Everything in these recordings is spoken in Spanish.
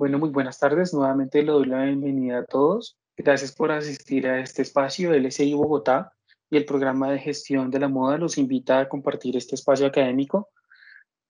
Bueno, muy buenas tardes. Nuevamente le doy la bienvenida a todos. Gracias por asistir a este espacio. LSI Bogotá y el programa de gestión de la moda los invita a compartir este espacio académico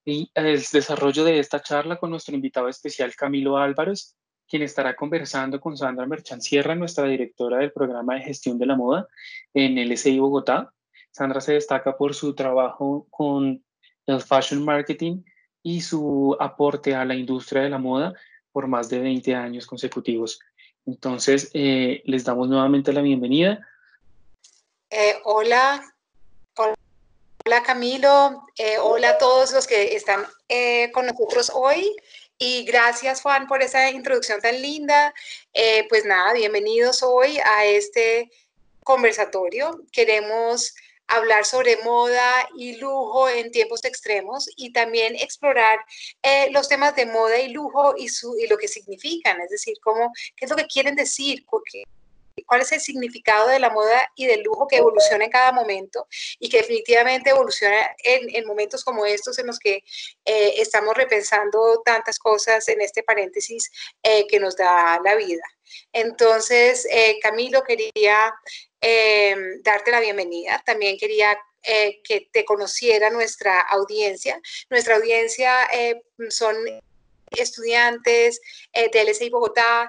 y el desarrollo de esta charla con nuestro invitado especial Camilo Álvarez, quien estará conversando con Sandra Merchan Sierra, nuestra directora del programa de gestión de la moda en LSI Bogotá. Sandra se destaca por su trabajo con el fashion marketing y su aporte a la industria de la moda por más de 20 años consecutivos. Entonces, eh, les damos nuevamente la bienvenida. Eh, hola, hola Camilo, eh, hola a todos los que están con nosotros hoy y gracias Juan por esa introducción tan linda. pues nada, bienvenidos hoy a este conversatorio. Queremos hablar sobre moda y lujo en tiempos extremos y también explorar eh, los temas de moda y lujo y, su, y lo que significan, es decir, cómo, qué es lo que quieren decir, porque, cuál es el significado de la moda y del lujo que evoluciona en cada momento y que definitivamente evoluciona en, en momentos como estos en los que eh, estamos repensando tantas cosas en este paréntesis eh, que nos da la vida. Entonces, Camilo, quería darte la bienvenida. También quería eh, que te conociera nuestra audiencia. Nuestra audiencia eh, son estudiantes eh, de LSI Bogotá,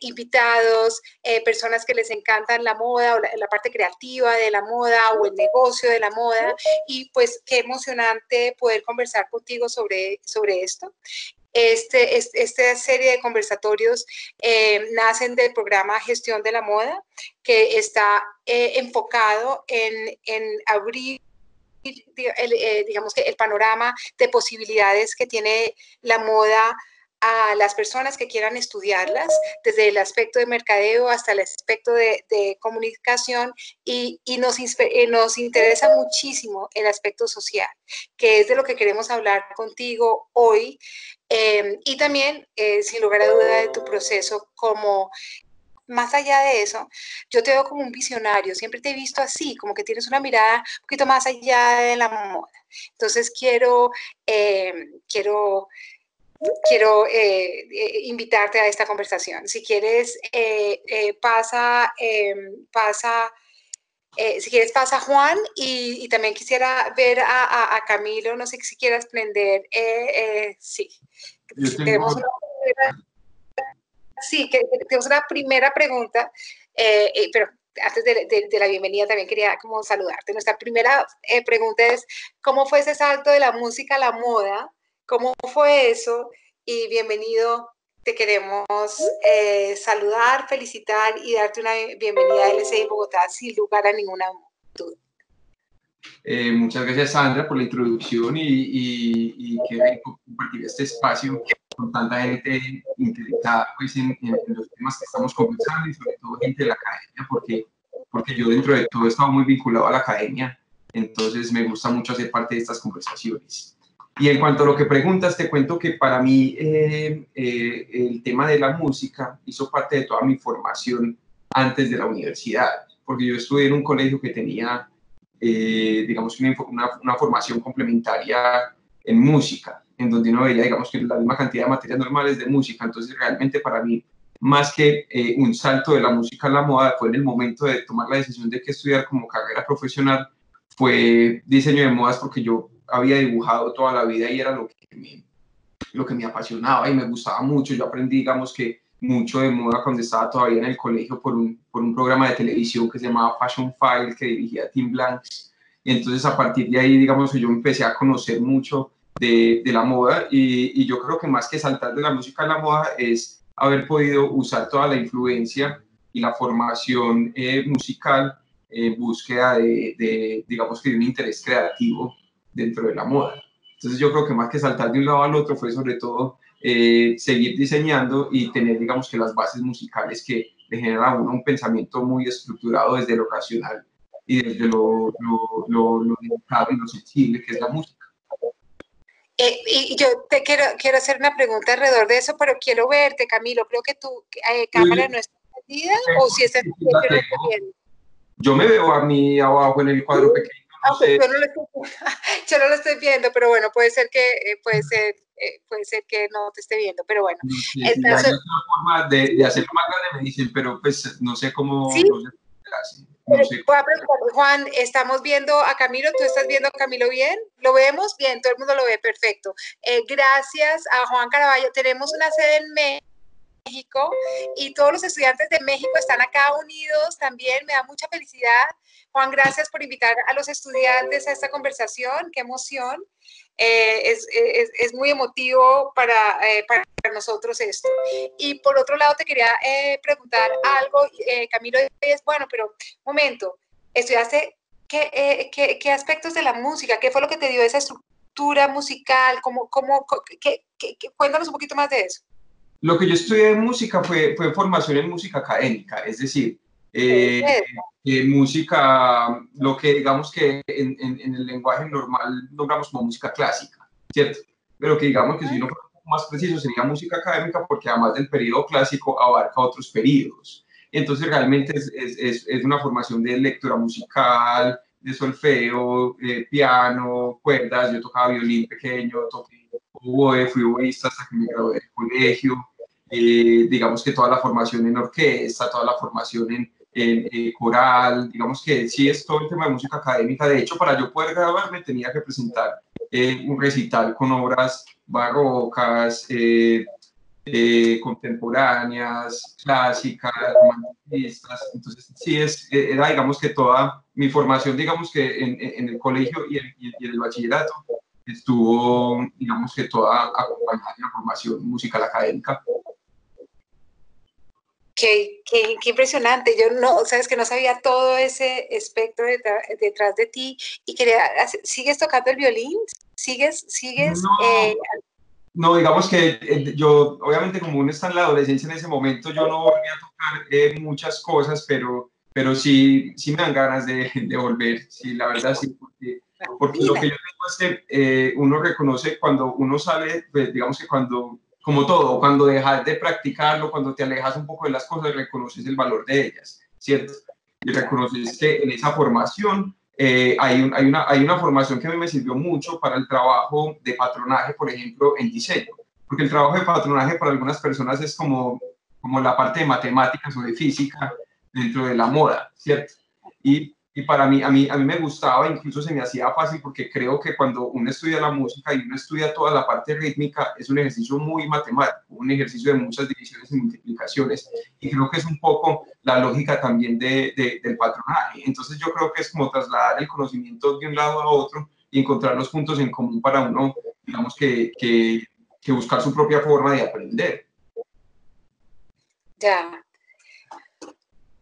invitados, personas que les encantan la moda o la, parte creativa de la moda o el negocio de la moda. Y pues qué emocionante poder conversar contigo sobre, sobre esto. Este, esta serie de conversatorios eh, nacen del programa Gestión de la Moda, que está eh, enfocado en, abrir eh, digamos que el panorama de posibilidades que tiene la moda a las personas que quieran estudiarlas, desde el aspecto de mercadeo hasta el aspecto de, comunicación y, nos, nos interesa muchísimo el aspecto social, que es de lo que queremos hablar contigo hoy, Em, y también, eh, sin lugar a duda, de tu proceso como más allá de eso, yo te veo como un visionario, siempre te he visto así, como que tienes una mirada un poquito más allá de la moda. Entonces quiero, em, quiero, quiero eh, eh, invitarte a esta conversación. Si quieres, pasa, em, pasa eh, si quieres pasa Juan y, también quisiera ver a, Camilo, no sé si quieras prender, eh, eh, sí. Una sí, que, tenemos una primera pregunta, pero antes de, la bienvenida también quería como saludarte. Nuestra primera pregunta es, ¿cómo fue ese salto de la música a la moda? ¿Cómo fue eso? Y bienvenido te queremos eh, saludar, felicitar y darte una bienvenida a LSI Bogotá sin lugar a ninguna duda. Eh, muchas gracias Sandra por la introducción y, y, y que compartir este espacio con tanta gente interesada pues, en, los temas que estamos conversando y sobre todo gente de la academia, porque, porque yo dentro de todo he estado muy vinculado a la academia, entonces me gusta mucho hacer parte de estas conversaciones. Y en cuanto a lo que preguntas, te cuento que para mí eh, eh, el tema de la música hizo parte de toda mi formación antes de la universidad, porque yo estudié en un colegio que tenía, eh, digamos, una, una, formación complementaria en música, en donde uno veía, digamos, que la misma cantidad de materias normales de música. Entonces, realmente para mí, más que un salto de la música a la moda, fue en el momento de tomar la decisión de que estudiar como carrera profesional, fue diseño de modas, porque yo había dibujado toda la vida y era lo que me, lo que me apasionaba y me gustaba mucho. Yo aprendí, digamos que mucho de moda cuando estaba todavía en el colegio por un, por un programa de televisión que se llamaba Fashion File que dirigía Tim Blanks. Y entonces a partir de ahí, digamos yo empecé a conocer mucho de, de la moda y, y, yo creo que más que saltar de la música a la moda es haber podido usar toda la influencia y la formación eh, musical en búsqueda de, de, digamos que de un interés creativo dentro de la moda. Entonces yo creo que más que saltar de un lado al otro fue sobre todo eh, seguir diseñando y tener, digamos que las bases musicales que le generan a uno un pensamiento muy estructurado desde lo racional y desde lo, lo, lo, lo y lo sensible que es la música. Eh, y yo te quiero, quiero hacer una pregunta alrededor de eso, pero quiero verte, Camilo. Creo que tu eh, cámara no está encendida o si está encendida. Yo me veo a mí abajo en el cuadro pequeño yo, no lo estoy, viendo, pero bueno, puede ser que, eh, puede ser, puede ser que no te esté viendo, pero bueno. Sí, sí, hay otra forma de, de, hacerlo más grande, me dicen, pero pues no sé cómo... ¿Sí? No sé, no sé. Voy a preguntar, Juan, estamos viendo a Camilo, ¿tú estás viendo a Camilo bien? ¿Lo vemos? Bien, todo el mundo lo ve, perfecto. Eh, gracias a Juan Caraballo. Tenemos una sede en México y todos los estudiantes de México están acá unidos también. Me da mucha felicidad. Juan, gracias por invitar a los estudiantes a esta conversación. Qué emoción. Eh, es, es, es, muy emotivo para, eh, para, nosotros esto. Y por otro lado, te quería eh, preguntar algo, eh, Camilo, es bueno, pero momento, estudiaste qué, eh, qué, qué, aspectos de la música, qué fue lo que te dio esa estructura musical, cómo, cómo, qué, cuéntanos un poquito más de eso. Lo que yo estudié de música fue, fue formación en música académica, es decir, eh, eh, música, lo que digamos que en, en, en, el lenguaje normal nombramos como música clásica, ¿cierto? Pero que digamos que si uno fuera más preciso sería música académica porque además del periodo clásico abarca otros periodos. Entonces realmente es, es, es una formación de lectura musical, de solfeo, eh, piano, cuerdas, yo tocaba violín pequeño, toqué oboe, fui oboísta hasta que me gradué del colegio, eh, digamos que toda la formación en orquesta, toda la formación en, en eh, coral, digamos que sí es todo el tema de música académica. De hecho, para yo poder graduarme tenía que presentar eh, un recital con obras barrocas, eh, contemporáneas, clásicas, romanticistas. Entonces, sí es, era, digamos que toda mi formación, digamos que en, en el colegio y, el, y el bachillerato estuvo, digamos que toda acompañada de la formación musical académica. Qué, qué, qué, impresionante. Yo no, sabes que no sabía todo ese espectro detrás, detrás de ti y quería, ¿sigues tocando el violín? ¿Sigues, sigues? No, eh, no digamos que eh, yo, obviamente como uno está en la adolescencia en ese momento, yo no volví a tocar eh, muchas cosas, pero, pero sí, sí me dan ganas de, de volver, sí, la verdad sí, porque, porque lo que yo tengo es que eh, uno reconoce cuando uno sale, pues, digamos que cuando como todo, cuando dejas de practicarlo, cuando te alejas un poco de las cosas, reconoces el valor de ellas, ¿cierto? Y reconoces que en esa formación eh, hay, un, hay, una, hay una formación que a mí me sirvió mucho para el trabajo de patronaje, por ejemplo, en diseño, porque el trabajo de patronaje para algunas personas es como, como la parte de matemáticas o de física dentro de la moda, ¿cierto? Y y para mí, a mí, a mí me gustaba, incluso se me hacía fácil porque creo que cuando uno estudia la música y uno estudia toda la parte rítmica, es un ejercicio muy matemático, un ejercicio de muchas divisiones y multiplicaciones. Y creo que es un poco la lógica también de, de, del patronaje. Entonces yo creo que es como trasladar el conocimiento de un lado a otro y encontrar los puntos en común para uno, digamos que, que, que buscar su propia forma de aprender. Ya,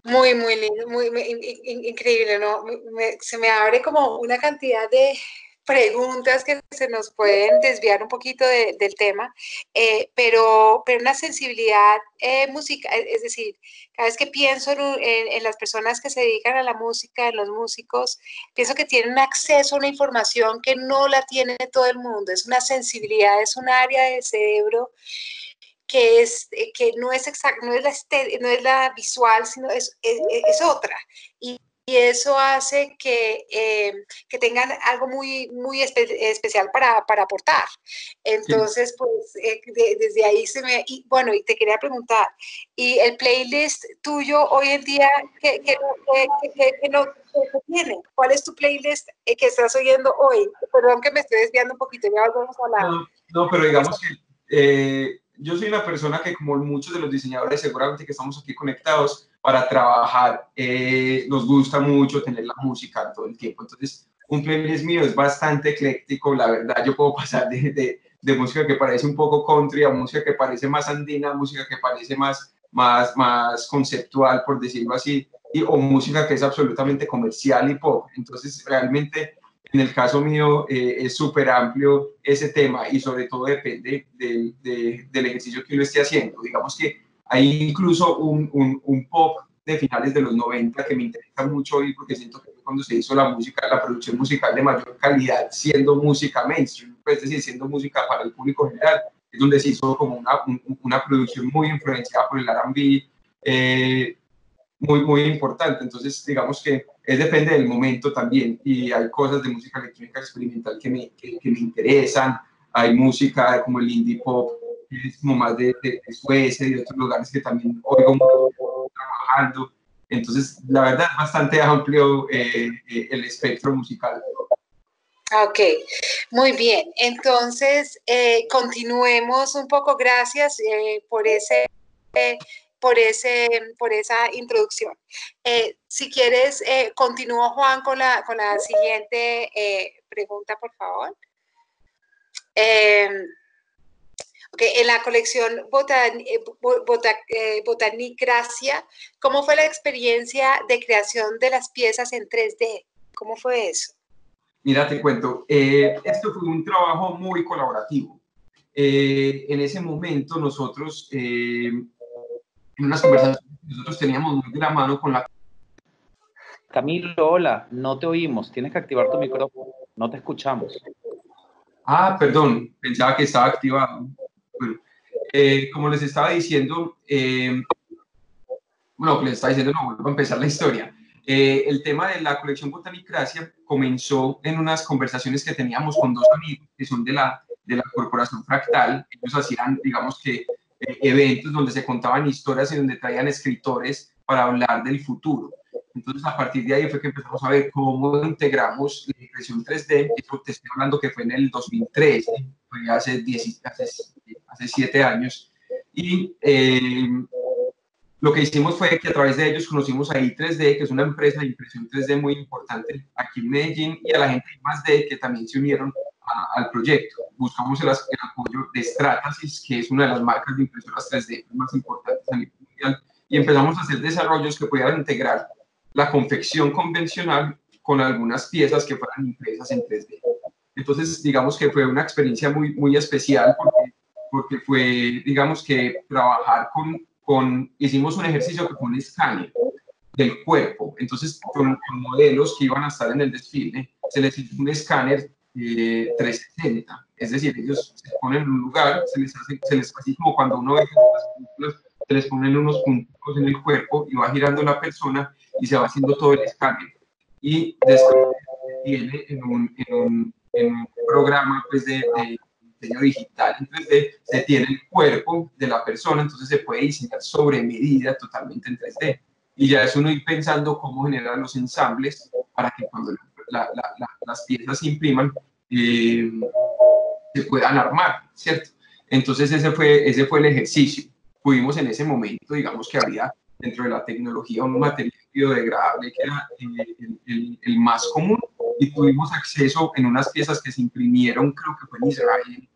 muy, muy lindo, muy, muy in, increíble, ¿no? Me, se me abre como una cantidad de preguntas que se nos pueden desviar un poquito de, del tema, eh, pero, pero una sensibilidad eh, musical, es decir, cada vez que pienso en, en, en, las personas que se dedican a la música, en los músicos, pienso que tienen acceso a una información que no la tiene todo el mundo, es una sensibilidad, es un área del cerebro que, es, eh, que no, es exact, no, es la no es la visual, sino es, es, es otra. Y, y, eso hace que, eh, que, tengan algo muy, muy espe especial para, para, aportar. Entonces, sí. pues eh, de, desde ahí se me... Y bueno, y te quería preguntar, ¿y el playlist tuyo hoy en día qué, qué, qué, qué no, tiene? ¿Cuál es tu playlist que estás oyendo hoy? Perdón que me estoy desviando un poquito, ya volvemos a hablar. No, no pero digamos que... Eh, yo soy una persona que, como muchos de los diseñadores, seguramente que estamos aquí conectados, para trabajar eh, nos gusta mucho tener la música todo el tiempo. Entonces, un playlist mío es bastante ecléctico, la verdad. Yo puedo pasar de, de, de, música que parece un poco country a música que parece más andina, música que parece más, más, más conceptual, por decirlo así, y, o música que es absolutamente comercial y pop. Entonces, realmente en el caso mío eh, es súper amplio ese tema y sobre todo depende de, de, del ejercicio que uno esté haciendo. Digamos que hay incluso un, un, un, pop de finales de los 90 que me interesa mucho oír porque siento que cuando se hizo la música, la producción musical de mayor calidad, siendo música mainstream, pues, es decir, siendo música para el público general, es donde se hizo como una, una producción muy influenciada por el R&B, eh, muy, muy importante. Entonces, digamos que es depende del momento también y hay cosas de música electrónica experimental que me, que, que me interesan, hay música como el indie pop, es como más de, de, Suecia y de otros lugares que también oigo trabajando. Entonces, la verdad es bastante amplio eh, eh, el espectro musical. Ok, muy bien. Entonces, eh, continuemos un poco. Gracias por ese por, ese, por esa introducción. si quieres, continúo Juan con la, con la siguiente pregunta, por favor. Okay, en la colección Botan, eh, eh, Botanicracia, ¿cómo fue la experiencia de creación de las piezas en 3D? ¿Cómo fue eso? Mira, te cuento, eh, esto fue un trabajo muy colaborativo. en ese momento nosotros, en unas conversaciones nosotros teníamos muy de la mano con la... Camilo, hola, no te oímos, tienes que activar tu micrófono, no te escuchamos. Ah, perdón, pensaba que estaba activado. Bueno, eh, como les estaba diciendo, eh, bueno, les estaba diciendo, no, vuelvo a empezar la historia. Eh, el tema de la colección Botanicracia comenzó en unas conversaciones que teníamos con dos amigos que son de la, de la Corporación Fractal. Ellos hacían, digamos que, eventos donde se contaban historias y donde traían escritores para hablar del futuro. Entonces, a partir de ahí fue que empezamos a ver cómo integramos la impresión 3D. Eso te estoy hablando que fue en el 2013, fue hace, 10, hace, hace 7 años. Y eh, lo que hicimos fue que a través de ellos conocimos a I3D, que es una empresa de impresión 3D muy importante aquí en Medellín, y a la gente de más D que también se unieron al proyecto. Buscamos el, apoyo de Stratasys, que es una de las marcas de impresoras 3D más importantes a nivel mundial, y empezamos a hacer desarrollos que pudieran integrar la confección convencional con algunas piezas que fueran impresas en 3D. Entonces, digamos que fue una experiencia muy, muy especial porque, porque fue, digamos que trabajar con, con, hicimos un ejercicio con un escáner del cuerpo. Entonces, con, modelos que iban a estar en el desfile, se les hizo un escáner 360. Eh, es decir, ellos se ponen en un lugar, se les hace, se les así como cuando uno ve las películas, se les ponen unos puntos en el cuerpo y va girando la persona y se va haciendo todo el escáner. Y después tiene en un, en un, en un programa pues, de, diseño digital en 3D, se tiene el cuerpo de la persona, entonces se puede diseñar sobre medida totalmente en 3D. Y ya es uno ir pensando cómo generar los ensambles para que cuando las piezas se impriman, eh, se puedan armar, ¿cierto? Entonces ese fue, ese fue el ejercicio. Pudimos en ese momento, digamos que había dentro de la tecnología un material biodegradable que era el, el, más común y tuvimos acceso en unas piezas que se imprimieron, creo que fue en Israel,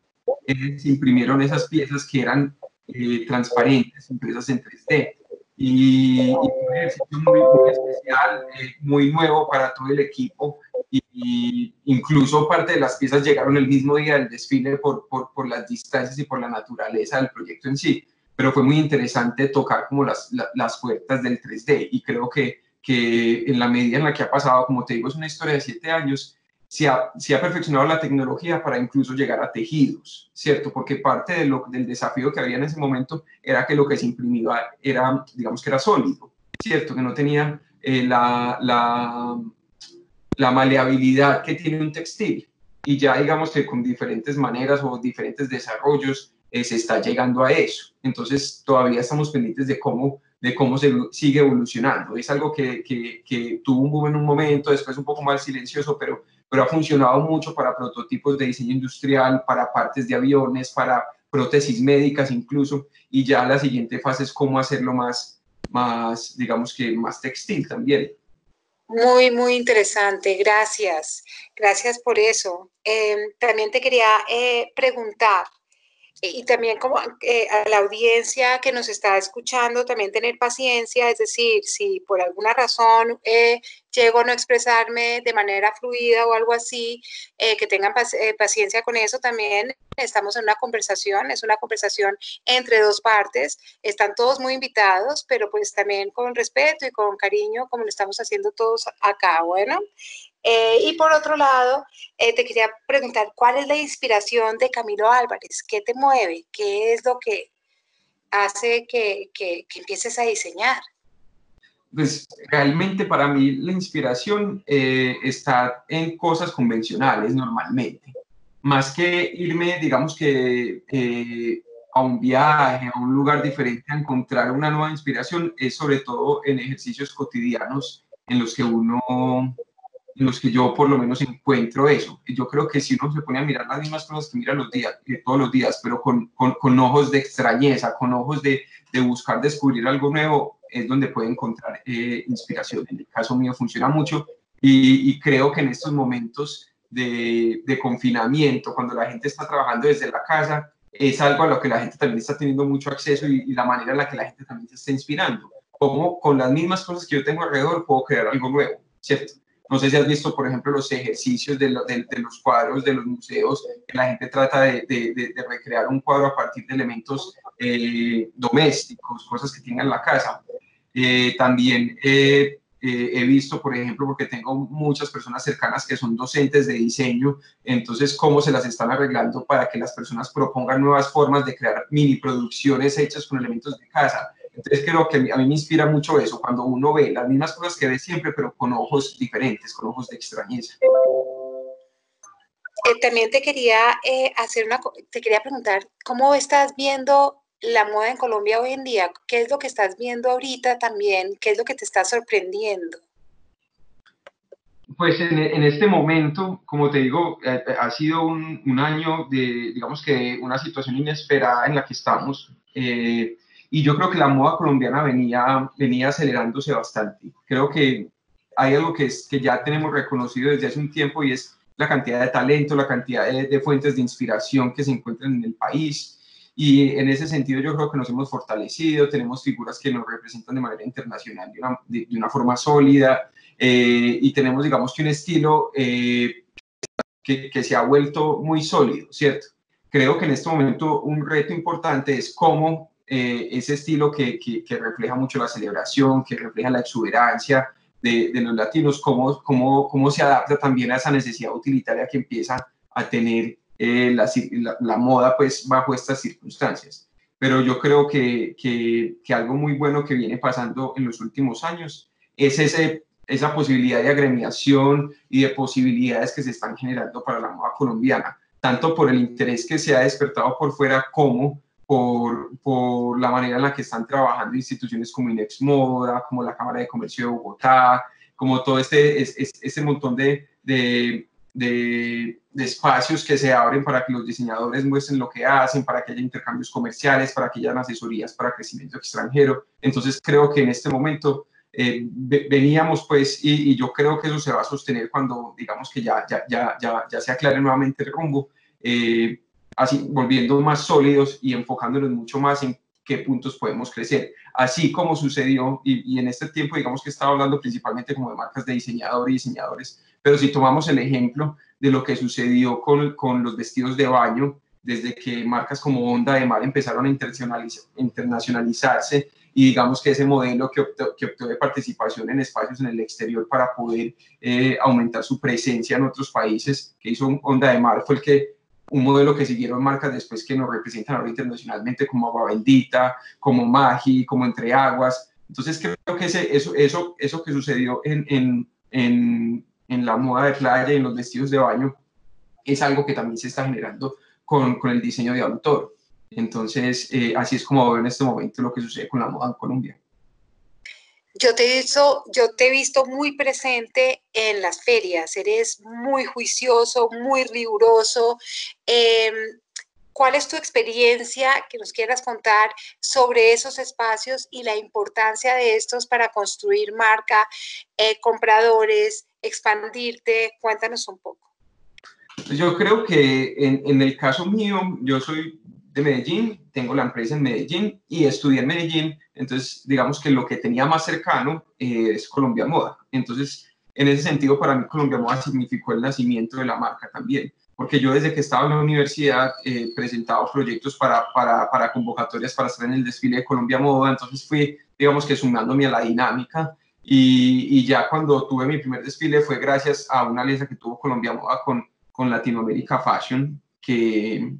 eh, se imprimieron esas piezas que eran eh, transparentes, impresas en 3D. Y, y, un ejercicio muy, muy especial, eh, muy nuevo para todo el equipo y, incluso parte de las piezas llegaron el mismo día del desfile por, por, por las distancias y por la naturaleza del proyecto en sí. Pero fue muy interesante tocar como las, las puertas del 3D y creo que, que en la medida en la que ha pasado, como te digo, es una historia de siete años, se ha, se ha, perfeccionado la tecnología para incluso llegar a tejidos, ¿cierto? Porque parte del desafío que había en ese momento era que lo que se imprimía era, digamos que era sólido, ¿cierto? Que no tenía eh, la, maleabilidad que tiene un textil. Y ya digamos que con diferentes maneras o diferentes desarrollos eh, se está llegando a eso. Entonces, todavía estamos pendientes de cómo, se sigue evolucionando. Es algo que, que, que tuvo un boom en un momento, después un poco más silencioso, pero, pero ha funcionado mucho para prototipos de diseño industrial, para partes de aviones, para prótesis médicas incluso, y ya la siguiente fase es cómo hacerlo más, más digamos que más textil también. Muy, muy interesante, gracias. Gracias por eso. Eh, también te quería eh, preguntar, y también como eh, a la audiencia que nos está escuchando, también tener paciencia, es decir, si por alguna razón eh, llego a no expresarme de manera fluida o algo así, eh, que tengan paciencia con eso también. Estamos en una conversación, es una conversación entre dos partes, están todos muy invitados, pero pues también con respeto y con cariño, como lo estamos haciendo todos acá, bueno. Eh, y por otro lado, eh, te quería preguntar, ¿cuál es la inspiración de Camilo Álvarez? ¿Qué te mueve? ¿Qué es lo que hace que, que, empieces a diseñar? Pues realmente para mí la inspiración eh, está en cosas convencionales normalmente. más que irme, digamos que a un viaje, a un lugar diferente, a encontrar una nueva inspiración, es sobre todo en ejercicios cotidianos en los que uno, en los que yo por lo menos encuentro eso. Yo creo que si uno se pone a mirar las mismas cosas que mira los días, eh, todos los días, pero con, con, con, ojos de extrañeza, con ojos de, de, buscar descubrir algo nuevo, es donde puede encontrar eh, inspiración. En el caso mío funciona mucho y, creo que en estos momentos de, de, confinamiento, cuando la gente está trabajando desde la casa, es algo a lo que la gente también está teniendo mucho acceso y, y, la manera en la que la gente también se está inspirando. Como con las mismas cosas que yo tengo alrededor puedo crear algo nuevo, ¿cierto? No sé si has visto, por ejemplo, los ejercicios de, lo, de, de los cuadros de los museos, que la gente trata de, recrear un cuadro a partir de elementos eh, domésticos, cosas que tengan en la casa. Eh, también eh, eh, he visto, por ejemplo, porque tengo muchas personas cercanas que son docentes de diseño, entonces cómo se las están arreglando para que las personas propongan nuevas formas de crear mini producciones hechas con elementos de casa. Entonces creo que a mí me inspira mucho eso, cuando uno ve las mismas cosas que ve siempre, pero con ojos diferentes, con ojos de extrañeza. Eh, también te quería eh, hacer una, te quería preguntar, ¿cómo estás viendo la moda en Colombia hoy en día? ¿Qué es lo que estás viendo ahorita también? ¿Qué es lo que te está sorprendiendo? Pues en, en este momento, como te digo, eh, ha sido un, un, año de, digamos que una situación inesperada en la que estamos. Eh, y yo creo que la moda colombiana venía, venía acelerándose bastante. Creo que hay algo que, es, que ya tenemos reconocido desde hace un tiempo y es la cantidad de talento, la cantidad de, de fuentes de inspiración que se encuentran en el país. Y en ese sentido yo creo que nos hemos fortalecido, tenemos figuras que nos representan de manera internacional de una, de, de una forma sólida eh, y tenemos, digamos que un estilo eh, que, que, se ha vuelto muy sólido, ¿cierto? Creo que en este momento un reto importante es cómo eh, ese estilo que, que, refleja mucho la celebración, que refleja la exuberancia de, de los latinos, cómo, cómo, cómo se adapta también a esa necesidad utilitaria que empieza a tener eh, la, la, moda pues bajo estas circunstancias. Pero yo creo que, que, que, algo muy bueno que viene pasando en los últimos años es ese, esa posibilidad de agremiación y de posibilidades que se están generando para la moda colombiana, tanto por el interés que se ha despertado por fuera como por, por la manera en la que están trabajando instituciones como Inex Moda, como la Cámara de Comercio de Bogotá, como todo este, este, este montón de, de de, de, espacios que se abren para que los diseñadores muestren lo que hacen, para que haya intercambios comerciales, para que haya asesorías para crecimiento extranjero. Entonces creo que en este momento eh, veníamos pues, y, y, yo creo que eso se va a sostener cuando digamos que ya, ya, ya, ya, ya se aclare nuevamente el rumbo, eh, así volviendo más sólidos y enfocándonos mucho más en qué puntos podemos crecer. Así como sucedió, y, en este tiempo digamos que estaba hablando principalmente como de marcas de diseñador y diseñadores, pero si tomamos el ejemplo de lo que sucedió con, con los vestidos de baño, desde que marcas como Onda de Mar empezaron a internacionalizarse y digamos que ese modelo que optó, de participación en espacios en el exterior para poder eh, aumentar su presencia en otros países, que hizo Onda de Mar, fue el que un modelo que siguieron marcas después que nos representan ahora internacionalmente como Agua Bendita, como Magi, como Entre Aguas. Entonces creo que eso, eso, eso que sucedió en, en, en en la moda de playa y en los vestidos de baño, es algo que también se está generando con, con el diseño de autor. Entonces, eh, así es como veo en este momento lo que sucede con la moda en Colombia. Yo te, he visto, yo te he visto muy presente en las ferias, eres muy juicioso, muy riguroso. Eh, ¿Cuál es tu experiencia que nos quieras contar sobre esos espacios y la importancia de estos para construir marca, eh, compradores, expandirte? Cuéntanos un poco. Yo creo que en, el caso mío, yo soy de Medellín, tengo la empresa en Medellín y estudié en Medellín, entonces digamos que lo que tenía más cercano eh, es Colombia Moda. Entonces, en ese sentido, para mí Colombia Moda significó el nacimiento de la marca también, porque yo desde que estaba en la universidad eh, presentado proyectos para, para, para convocatorias para estar en el desfile de Colombia Moda, entonces fui, digamos que sumándome a la dinámica y, y, ya cuando tuve mi primer desfile fue gracias a una alianza que tuvo Colombia Moda con, con Latinoamérica Fashion, que,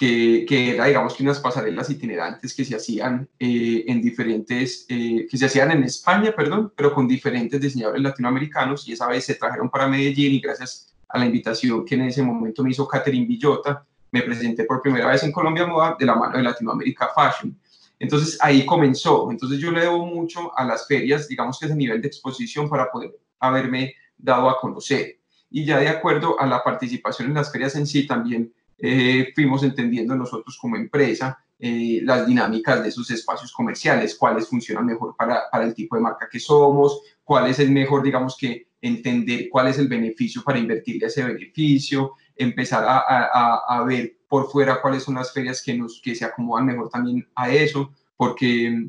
que, que, era, digamos, que unas pasarelas itinerantes que se hacían eh, en diferentes, eh, que se hacían en España, perdón, pero con diferentes diseñadores latinoamericanos y esa vez se trajeron para Medellín y gracias a la invitación que en ese momento me hizo Catherine Villota. Me presenté por primera vez en Colombia Moda de la mano de Latinoamérica Fashion. Entonces ahí comenzó. Entonces yo le debo mucho a las ferias, digamos que ese nivel de exposición para poder haberme dado a conocer. Y ya de acuerdo a la participación en las ferias en sí, también eh, fuimos entendiendo nosotros como empresa eh, las dinámicas de esos espacios comerciales, cuáles funcionan mejor para, para el tipo de marca que somos, cuál es el mejor, digamos que entender cuál es el beneficio para invertir ese beneficio, empezar a, a, a, ver por fuera cuáles son las ferias que, nos, que se acomodan mejor también a eso, porque,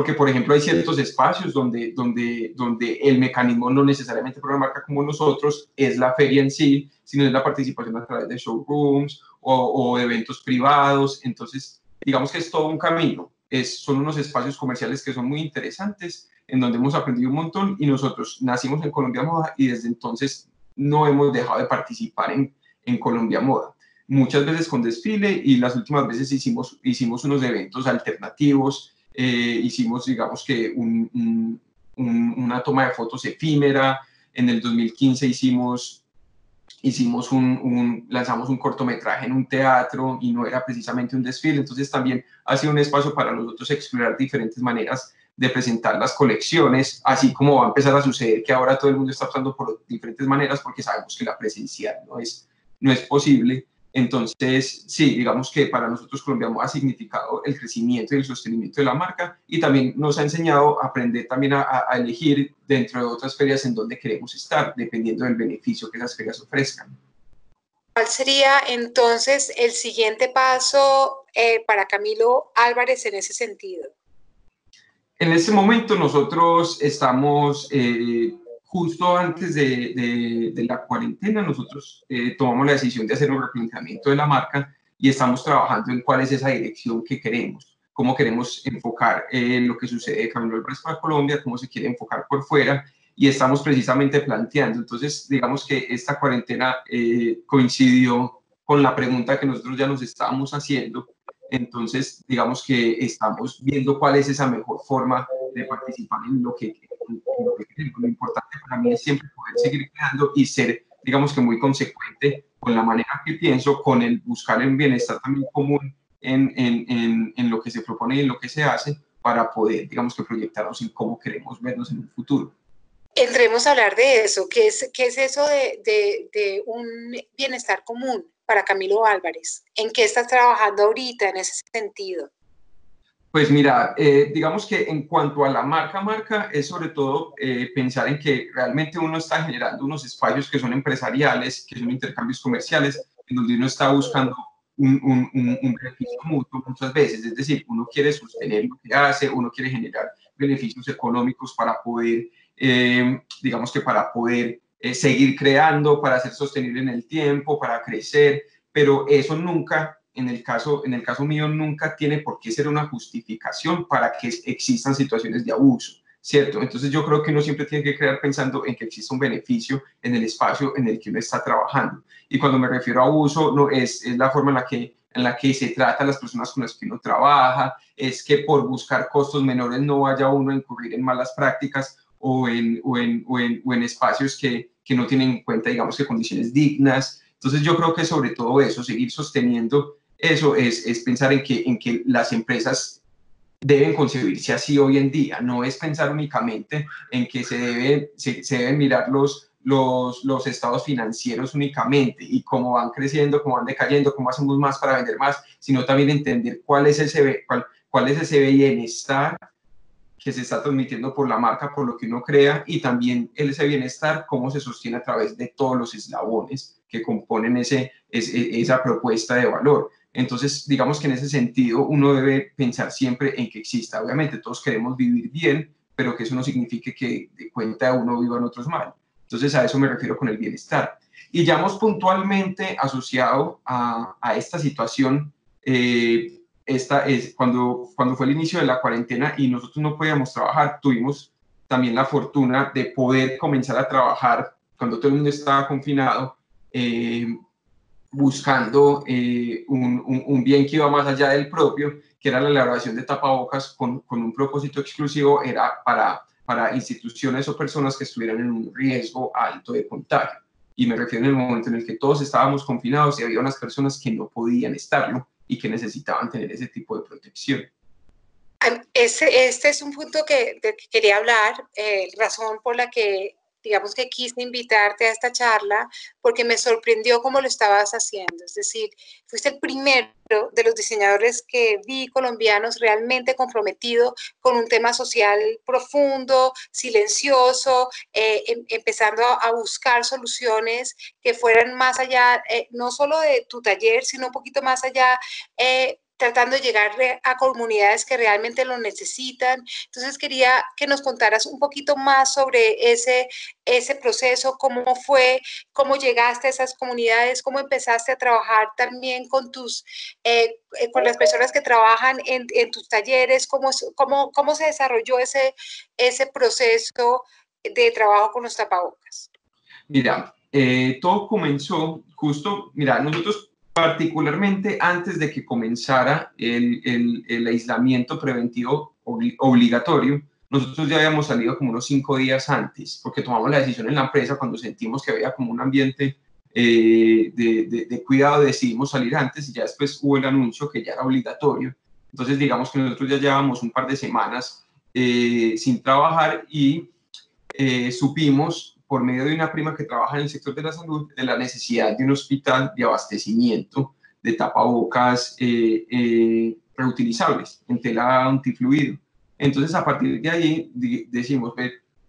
porque por ejemplo hay ciertos espacios donde, donde, donde el mecanismo no necesariamente por una marca como nosotros es la feria en sí, sino es la participación a través de showrooms o, o eventos privados, entonces digamos que es todo un camino, es, son unos espacios comerciales que son muy interesantes, en donde hemos aprendido un montón y nosotros nacimos en Colombia Moda y desde entonces no hemos dejado de participar en, en Colombia Moda. Muchas veces con desfile y las últimas veces hicimos, hicimos unos eventos alternativos, eh, hicimos digamos que un, un, una toma de fotos efímera, en el 2015 hicimos hicimos un, lanzamos un cortometraje en un teatro y no era precisamente un desfile, entonces también ha sido un espacio para nosotros explorar diferentes maneras de presentar las colecciones, así como va a empezar a suceder que ahora todo el mundo está pasando por diferentes maneras porque sabemos que la presencial no es, no es posible. Entonces, sí, digamos que para nosotros Colombia ha significado el crecimiento y el sostenimiento de la marca y también nos ha enseñado a aprender también a, a elegir dentro de otras ferias en donde queremos estar, dependiendo del beneficio que esas ferias ofrezcan. ¿Cuál sería entonces el siguiente paso eh, para Camilo Álvarez en ese sentido? En este momento nosotros estamos eh, justo antes de, de, la cuarentena, nosotros eh, tomamos la decisión de hacer un replanteamiento de la marca y estamos trabajando en cuál es esa dirección que queremos, cómo queremos enfocar eh, lo que sucede de Camino al Brasil para Colombia, cómo se quiere enfocar por fuera y estamos precisamente planteando. Entonces, digamos que esta cuarentena eh, coincidió con la pregunta que nosotros ya nos estábamos haciendo. Entonces, digamos que estamos viendo cuál es esa mejor forma de participar en lo que lo importante para mí es siempre poder seguir creando y ser, digamos que muy consecuente con la manera que pienso, con el buscar el bienestar también común en, en, en, lo que se propone y en lo que se hace para poder, digamos que proyectarnos en cómo queremos vernos en un futuro. Entremos a hablar de eso. ¿Qué es, qué es eso de, de, de un bienestar común para Camilo Álvarez? ¿En qué estás trabajando ahorita en ese sentido? Pues mira, eh, digamos que en cuanto a la marca marca, es sobre todo eh, pensar en que realmente uno está generando unos espacios que son empresariales, que son intercambios comerciales, en donde uno está buscando un, un, un, beneficio mutuo muchas veces. Es decir, uno quiere sostener lo que hace, uno quiere generar beneficios económicos para poder, eh, digamos que para poder seguir creando, para ser sostenible en el tiempo, para crecer, pero eso nunca en el caso, en el caso mío nunca tiene por qué ser una justificación para que existan situaciones de abuso, ¿cierto? Entonces yo creo que uno siempre tiene que crear pensando en que existe un beneficio en el espacio en el que uno está trabajando. Y cuando me refiero a abuso, no es, es la forma en la que en la que se trata a las personas con las que uno trabaja, es que por buscar costos menores no vaya uno a incurrir en malas prácticas o en, o en, o en, o en espacios que, que no tienen en cuenta, digamos, que condiciones dignas. Entonces yo creo que sobre todo eso, seguir sosteniendo eso es, es pensar en que, en que las empresas deben concebirse así hoy en día, no es pensar únicamente en que se, debe, se, deben mirar los, los, los, estados financieros únicamente y cómo van creciendo, cómo van decayendo, cómo hacemos más para vender más, sino también entender cuál es ese, cuál, cuál es ese bienestar que se está transmitiendo por la marca, por lo que uno crea, y también ese bienestar, cómo se sostiene a través de todos los eslabones que componen ese, esa propuesta de valor. Entonces, digamos que en ese sentido uno debe pensar siempre en que exista. Obviamente todos queremos vivir bien, pero que eso no signifique que de cuenta uno viva otros mal. Entonces a eso me refiero con el bienestar. Y ya hemos puntualmente asociado a, a esta situación, eh, esta es cuando, cuando fue el inicio de la cuarentena y nosotros no podíamos trabajar, tuvimos también la fortuna de poder comenzar a trabajar cuando todo el mundo estaba confinado. Eh, buscando eh, un, un, bien que iba más allá del propio, que era la elaboración de tapabocas con, con, un propósito exclusivo, era para, para instituciones o personas que estuvieran en un riesgo alto de contagio. y me refiero en el momento en el que todos estábamos confinados y había unas personas que no podían estarlo y que necesitaban tener ese tipo de protección. Ese, este es un punto que, que quería hablar, eh, razón por la que digamos que quise invitarte a esta charla porque me sorprendió cómo lo estabas haciendo. Es decir, fuiste el primero de los diseñadores que vi colombianos realmente comprometido con un tema social profundo, silencioso, eh, em, empezando a, buscar soluciones que fueran más allá, eh, no solo de tu taller, sino un poquito más allá eh, tratando de llegar a comunidades que realmente lo necesitan. Entonces quería que nos contaras un poquito más sobre ese, ese proceso, cómo fue, cómo llegaste a esas comunidades, cómo empezaste a trabajar también con, tus, eh, eh, con las personas que trabajan en, en tus talleres, cómo, cómo, cómo se desarrolló ese, ese proceso de trabajo con los tapabocas. Mira, eh, todo comenzó justo, mira, nosotros particularmente antes de que comenzara el, el, aislamiento preventivo obligatorio, nosotros ya habíamos salido como unos cinco días antes, porque tomamos la decisión en la empresa cuando sentimos que había como un ambiente eh, de, de, cuidado, decidimos salir antes y ya después hubo el anuncio que ya era obligatorio. Entonces, digamos que nosotros ya llevábamos un par de semanas eh, sin trabajar y eh, supimos por medio de una prima que trabaja en el sector de la salud, de la necesidad de un hospital de abastecimiento de tapabocas eh, eh, reutilizables en tela antifluido. Entonces, a partir de ahí, decimos,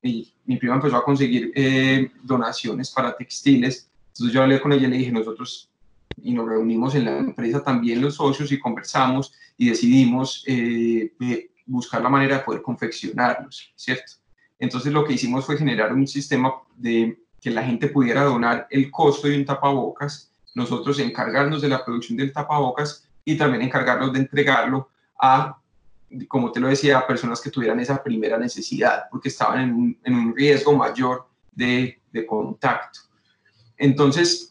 mi prima empezó a conseguir eh, donaciones para textiles. Entonces, yo hablé con ella y le dije, nosotros, y nos reunimos en la empresa también los socios y conversamos y decidimos buscar la manera de poder confeccionarlos, ¿cierto? Entonces lo que hicimos fue generar un sistema de que la gente pudiera donar el costo de un tapabocas, nosotros encargarnos de la producción del tapabocas y también encargarnos de entregarlo a, como te lo decía, a personas que tuvieran esa primera necesidad, porque estaban en un, en un riesgo mayor de, de contacto. Entonces,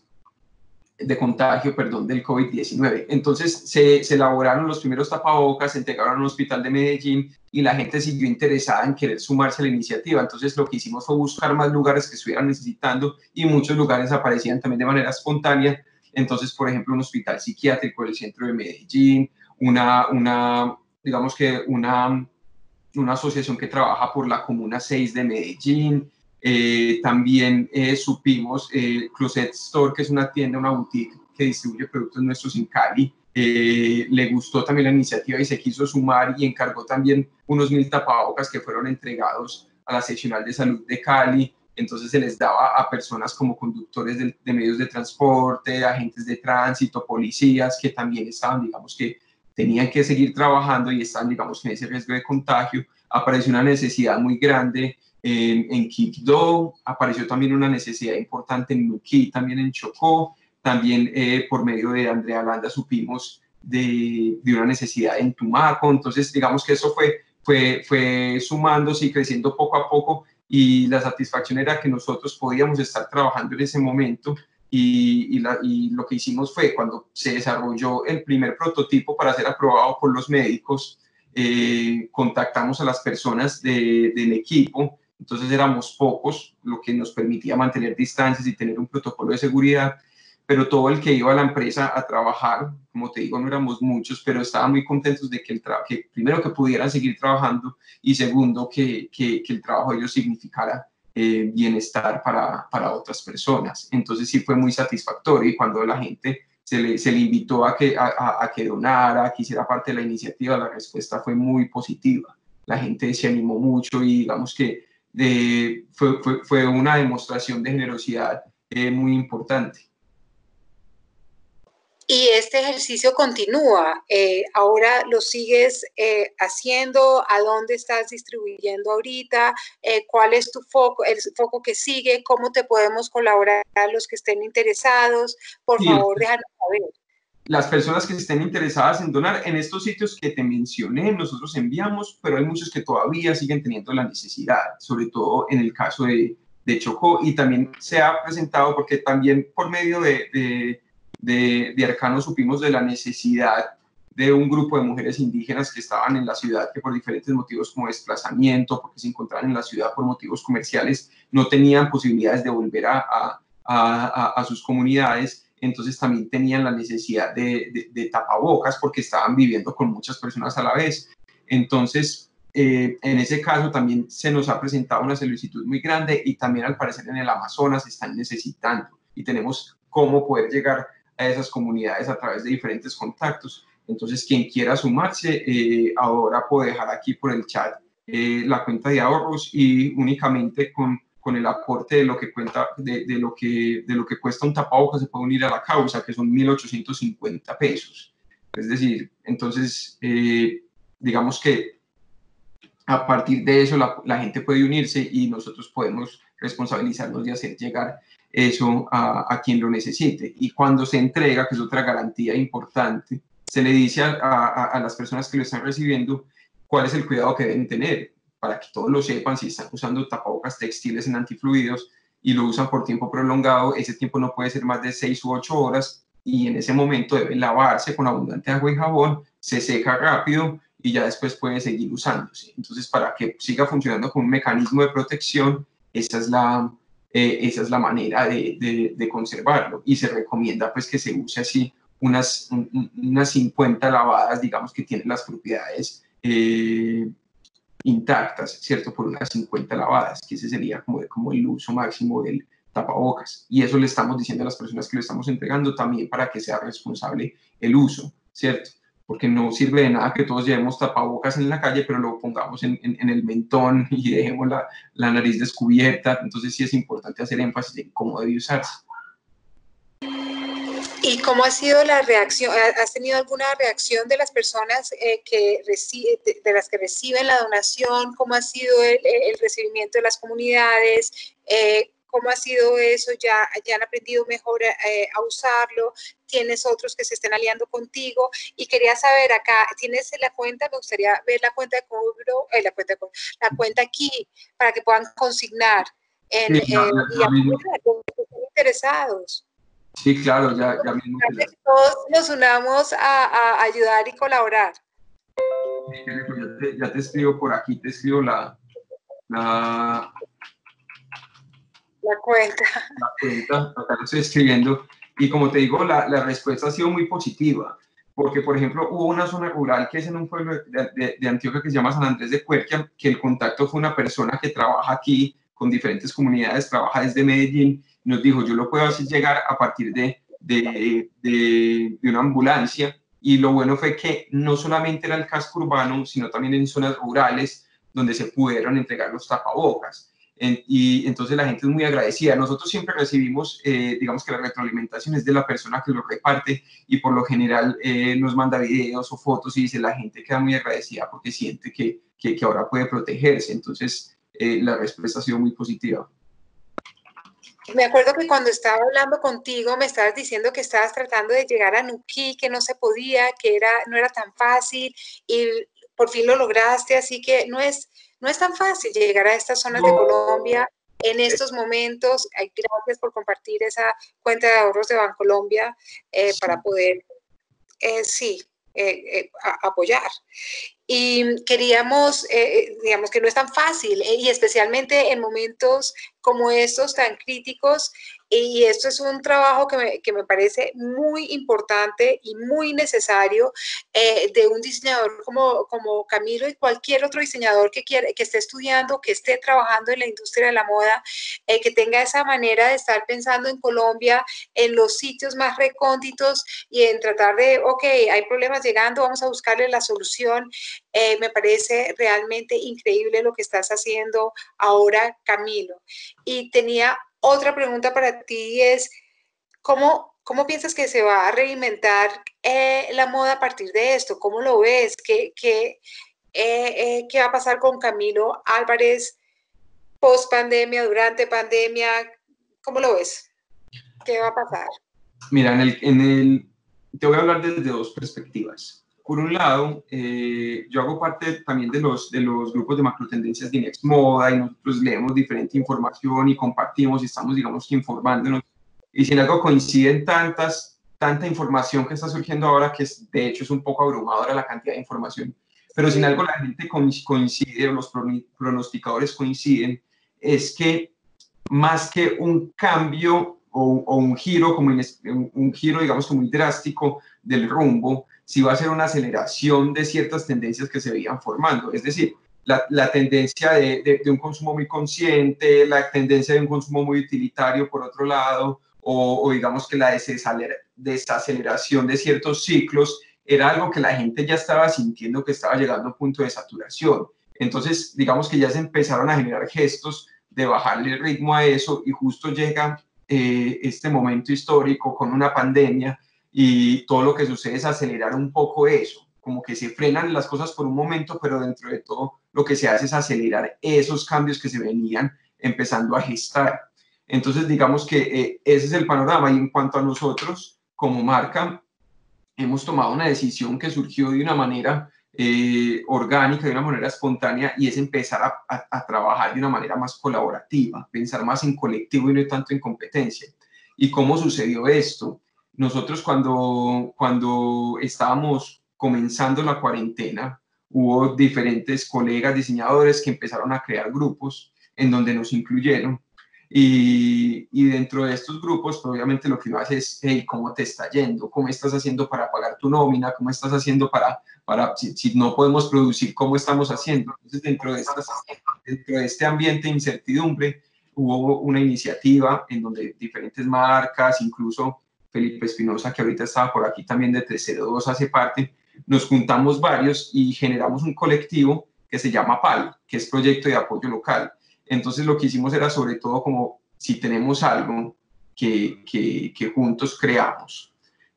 de contagio, perdón, del COVID-19. Entonces se, elaboraron los primeros tapabocas, se entregaron al hospital de Medellín y la gente siguió interesada en querer sumarse a la iniciativa. Entonces lo que hicimos fue buscar más lugares que estuvieran necesitando y muchos lugares aparecían también de manera espontánea. Entonces, por ejemplo, un hospital psiquiátrico del centro de Medellín, una, una digamos que una, una asociación que trabaja por la Comuna 6 de Medellín, eh, también eh, supimos eh, Closet Store, que es una tienda, una boutique que distribuye productos nuestros en Cali. Eh, le gustó también la iniciativa y se quiso sumar y encargó también unos mil tapabocas que fueron entregados a la seccional de salud de Cali. Entonces se les daba a personas como conductores de, de medios de transporte, agentes de tránsito, policías que también estaban, digamos que tenían que seguir trabajando y estaban, digamos, en ese riesgo de contagio. Apareció una necesidad muy grande en, en Quibdó, apareció también una necesidad importante en Nuquí, también en Chocó, también eh, por medio de Andrea Landa supimos de, de, una necesidad en Tumaco, entonces digamos que eso fue, fue, fue sumándose y creciendo poco a poco. Y la satisfacción era que nosotros podíamos estar trabajando en ese momento. Y, y, la, y, lo que hicimos fue cuando se desarrolló el primer prototipo para ser aprobado por los médicos, eh, contactamos a las personas de, del equipo entonces éramos pocos, lo que nos permitía mantener distancias y tener un protocolo de seguridad, pero todo el que iba a la empresa a trabajar, como te digo, no éramos muchos, pero estaban muy contentos de que, el que primero que pudieran seguir trabajando y segundo que, que, que el trabajo de ellos significara eh, bienestar para, para, otras personas. Entonces sí fue muy satisfactorio y cuando la gente se le, se le invitó a que, a, a que donara, que hiciera parte de la iniciativa, la respuesta fue muy positiva. La gente se animó mucho y digamos que de, fue, fue, fue, una demostración de generosidad eh, muy importante. Y este ejercicio continúa. Eh, ahora lo sigues eh, haciendo. ¿A dónde estás distribuyendo ahorita? Eh, ¿Cuál es tu foco, el foco que sigue? ¿Cómo te podemos colaborar los que estén interesados? Por sí. favor, déjanos saber las personas que estén interesadas en donar en estos sitios que te mencioné, nosotros enviamos, pero hay muchos que todavía siguen teniendo la necesidad, sobre todo en el caso de, de Chocó, y también se ha presentado porque también por medio de, de, de, de Arcano supimos de la necesidad de un grupo de mujeres indígenas que estaban en la ciudad, que por diferentes motivos como desplazamiento, porque se encontraban en la ciudad por motivos comerciales, no tenían posibilidades de volver a, a a, sus comunidades, entonces también tenían la necesidad de, tapabocas porque estaban viviendo con muchas personas a la vez. Entonces, eh, en ese caso también se nos ha presentado una solicitud muy grande y también al parecer en el Amazonas están necesitando y tenemos cómo poder llegar a esas comunidades a través de diferentes contactos. Entonces, quien quiera sumarse, eh, ahora puede dejar aquí por el chat eh, la cuenta de ahorros y únicamente con, con el aporte de lo que cuenta, de, lo que, de lo que cuesta un tapabocas se puede unir a la causa, que son 1.850 pesos. Es decir, entonces, eh, digamos que a partir de eso la, gente puede unirse y nosotros podemos responsabilizarnos de hacer llegar eso a, a, quien lo necesite. Y cuando se entrega, que es otra garantía importante, se le dice a, a, las personas que lo están recibiendo cuál es el cuidado que deben tener, para que todos lo sepan, si están usando tapabocas textiles en antifluidos y lo usan por tiempo prolongado, ese tiempo no puede ser más de 6 u 8 horas y en ese momento debe lavarse con abundante agua y jabón, se seca rápido y ya después puede seguir usándose. Entonces, para que siga funcionando como un mecanismo de protección, esa es la, eh, esa es la manera de, de, de, conservarlo y se recomienda pues que se use así unas, unas 50 lavadas, digamos, que tienen las propiedades eh, intactas, ¿cierto? Por unas 50 lavadas, que ese sería como, el uso máximo del tapabocas. Y eso le estamos diciendo a las personas que lo estamos entregando también para que sea responsable el uso, ¿cierto? Porque no sirve de nada que todos llevemos tapabocas en la calle, pero lo pongamos en el mentón y dejemos la, la nariz descubierta. Entonces sí es importante hacer énfasis en cómo debe usarse. ¿Y cómo ha sido la reacción? ¿Has tenido alguna reacción de las personas eh, que recibe, de, las que reciben la donación? ¿Cómo ha sido el, el recibimiento de las comunidades? Eh, ¿Cómo ha sido eso? ¿Ya, ya han aprendido mejor eh, a usarlo? ¿Tienes otros que se estén aliando contigo? Y quería saber acá, ¿tienes la cuenta? Me gustaría ver la cuenta de cobro, eh, la, cuenta, la cuenta aquí para que puedan consignar en, sí, ya, ya, y están interesados. Sí, claro, ya, ya mismo. Todos nos unamos a, a, ayudar y colaborar. Ya te, ya te, escribo por aquí, te escribo la, la, la cuenta. La cuenta, acá lo estoy escribiendo. Y como te digo, la, la, respuesta ha sido muy positiva, porque por ejemplo hubo una zona rural que es en un pueblo de, de, de Antioquia que se llama San Andrés de Cuerquia, que el contacto fue una persona que trabaja aquí con diferentes comunidades, trabaja desde Medellín nos dijo, yo lo puedo hacer llegar a partir de, de, de, una ambulancia. Y lo bueno fue que no solamente era el casco urbano, sino también en zonas rurales donde se pudieron entregar los tapabocas. Y entonces la gente es muy agradecida. Nosotros siempre recibimos, eh, digamos que la retroalimentación es de la persona que lo reparte y por lo general eh, nos manda videos o fotos y dice la gente queda muy agradecida porque siente que, que, que ahora puede protegerse. Entonces eh, la respuesta ha sido muy positiva. Me acuerdo que cuando estaba hablando contigo me estabas diciendo que estabas tratando de llegar a Nuquí, que no se podía, que era, no era tan fácil y por fin lo lograste, así que no es, no es tan fácil llegar a estas zonas de Colombia en estos momentos. Gracias por compartir esa cuenta de ahorros de Bancolombia eh, para poder, eh, sí, eh, eh, apoyar. Y queríamos, eh, digamos que no es tan fácil, y especialmente en momentos como estos tan críticos, y esto es un trabajo que me, que me parece muy importante y muy necesario eh, de un diseñador como, como Camilo y cualquier otro diseñador que, quiere, que esté estudiando, que esté trabajando en la industria de la moda, eh, que tenga esa manera de estar pensando en Colombia, en los sitios más recónditos y en tratar de, ok, hay problemas llegando, vamos a buscarle la solución. Eh, me parece realmente increíble lo que estás haciendo ahora, Camilo. Y tenía otra pregunta para ti es, ¿cómo, cómo piensas que se va a reinventar eh, la moda a partir de esto? ¿Cómo lo ves? ¿Qué, qué, eh, ¿qué va a pasar con Camilo Álvarez post pandemia, durante pandemia? ¿Cómo lo ves? ¿Qué va a pasar? Mira, en el, en el, te voy a hablar desde dos perspectivas por un lado, eh, yo hago parte también de los, de los grupos de macrotendencias de Inex Moda y nosotros leemos diferente información y compartimos y estamos, digamos, informándonos. Y si en algo coinciden tantas, tanta información que está surgiendo ahora, que es, de hecho es un poco abrumadora la cantidad de información, pero si en algo la gente coincide o los pronosticadores coinciden, es que más que un cambio o, un giro, como un giro, digamos, como muy drástico del rumbo, si va a ser una aceleración de ciertas tendencias que se veían formando. Es decir, la, la tendencia de, de, un consumo muy consciente, la tendencia de un consumo muy utilitario, por otro lado, o, o digamos que la desaceleración de ciertos ciclos, era algo que la gente ya estaba sintiendo que estaba llegando a un punto de saturación. Entonces, digamos que ya se empezaron a generar gestos de bajarle el ritmo a eso y justo llega eh, este momento histórico con una pandemia y todo lo que sucede es acelerar un poco eso, como que se frenan las cosas por un momento, pero dentro de todo lo que se hace es acelerar esos cambios que se venían empezando a gestar. Entonces, digamos que eh, ese es el panorama y en cuanto a nosotros como marca, hemos tomado una decisión que surgió de una manera eh, orgánica, de una manera espontánea, y es empezar a, a, trabajar de una manera más colaborativa, pensar más en colectivo y no tanto en competencia. ¿Y cómo sucedió esto? Nosotros cuando, cuando estábamos comenzando la cuarentena, hubo diferentes colegas diseñadores que empezaron a crear grupos en donde nos incluyeron y, y, dentro de estos grupos, pues, obviamente lo que uno hace es, hey, ¿cómo te está yendo? ¿Cómo estás haciendo para pagar tu nómina? ¿Cómo estás haciendo para, para si, si no podemos producir, cómo estamos haciendo? Entonces, dentro de, estas, dentro de este ambiente de incertidumbre, hubo una iniciativa en donde diferentes marcas, incluso Felipe Espinosa, que ahorita estaba por aquí también de 302, hace parte, nos juntamos varios y generamos un colectivo que se llama PAL, que es Proyecto de Apoyo Local. Entonces lo que hicimos era sobre todo como si tenemos algo que, que, juntos creamos,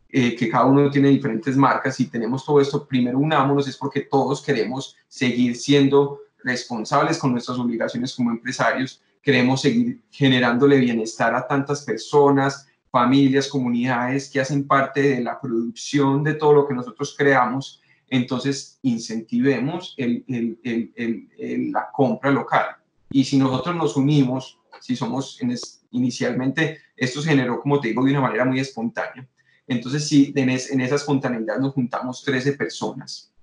eh, que cada uno tiene diferentes marcas y tenemos todo esto, primero unámonos es porque todos queremos seguir siendo responsables con nuestras obligaciones como empresarios, queremos seguir generándole bienestar a tantas personas, familias, comunidades que hacen parte de la producción de todo lo que nosotros creamos, entonces incentivemos el, el, el, la compra local. Y si nosotros nos unimos, si somos inicialmente, esto se generó, como te digo, de una manera muy espontánea. Entonces, si en, en esa espontaneidad nos juntamos 13 personas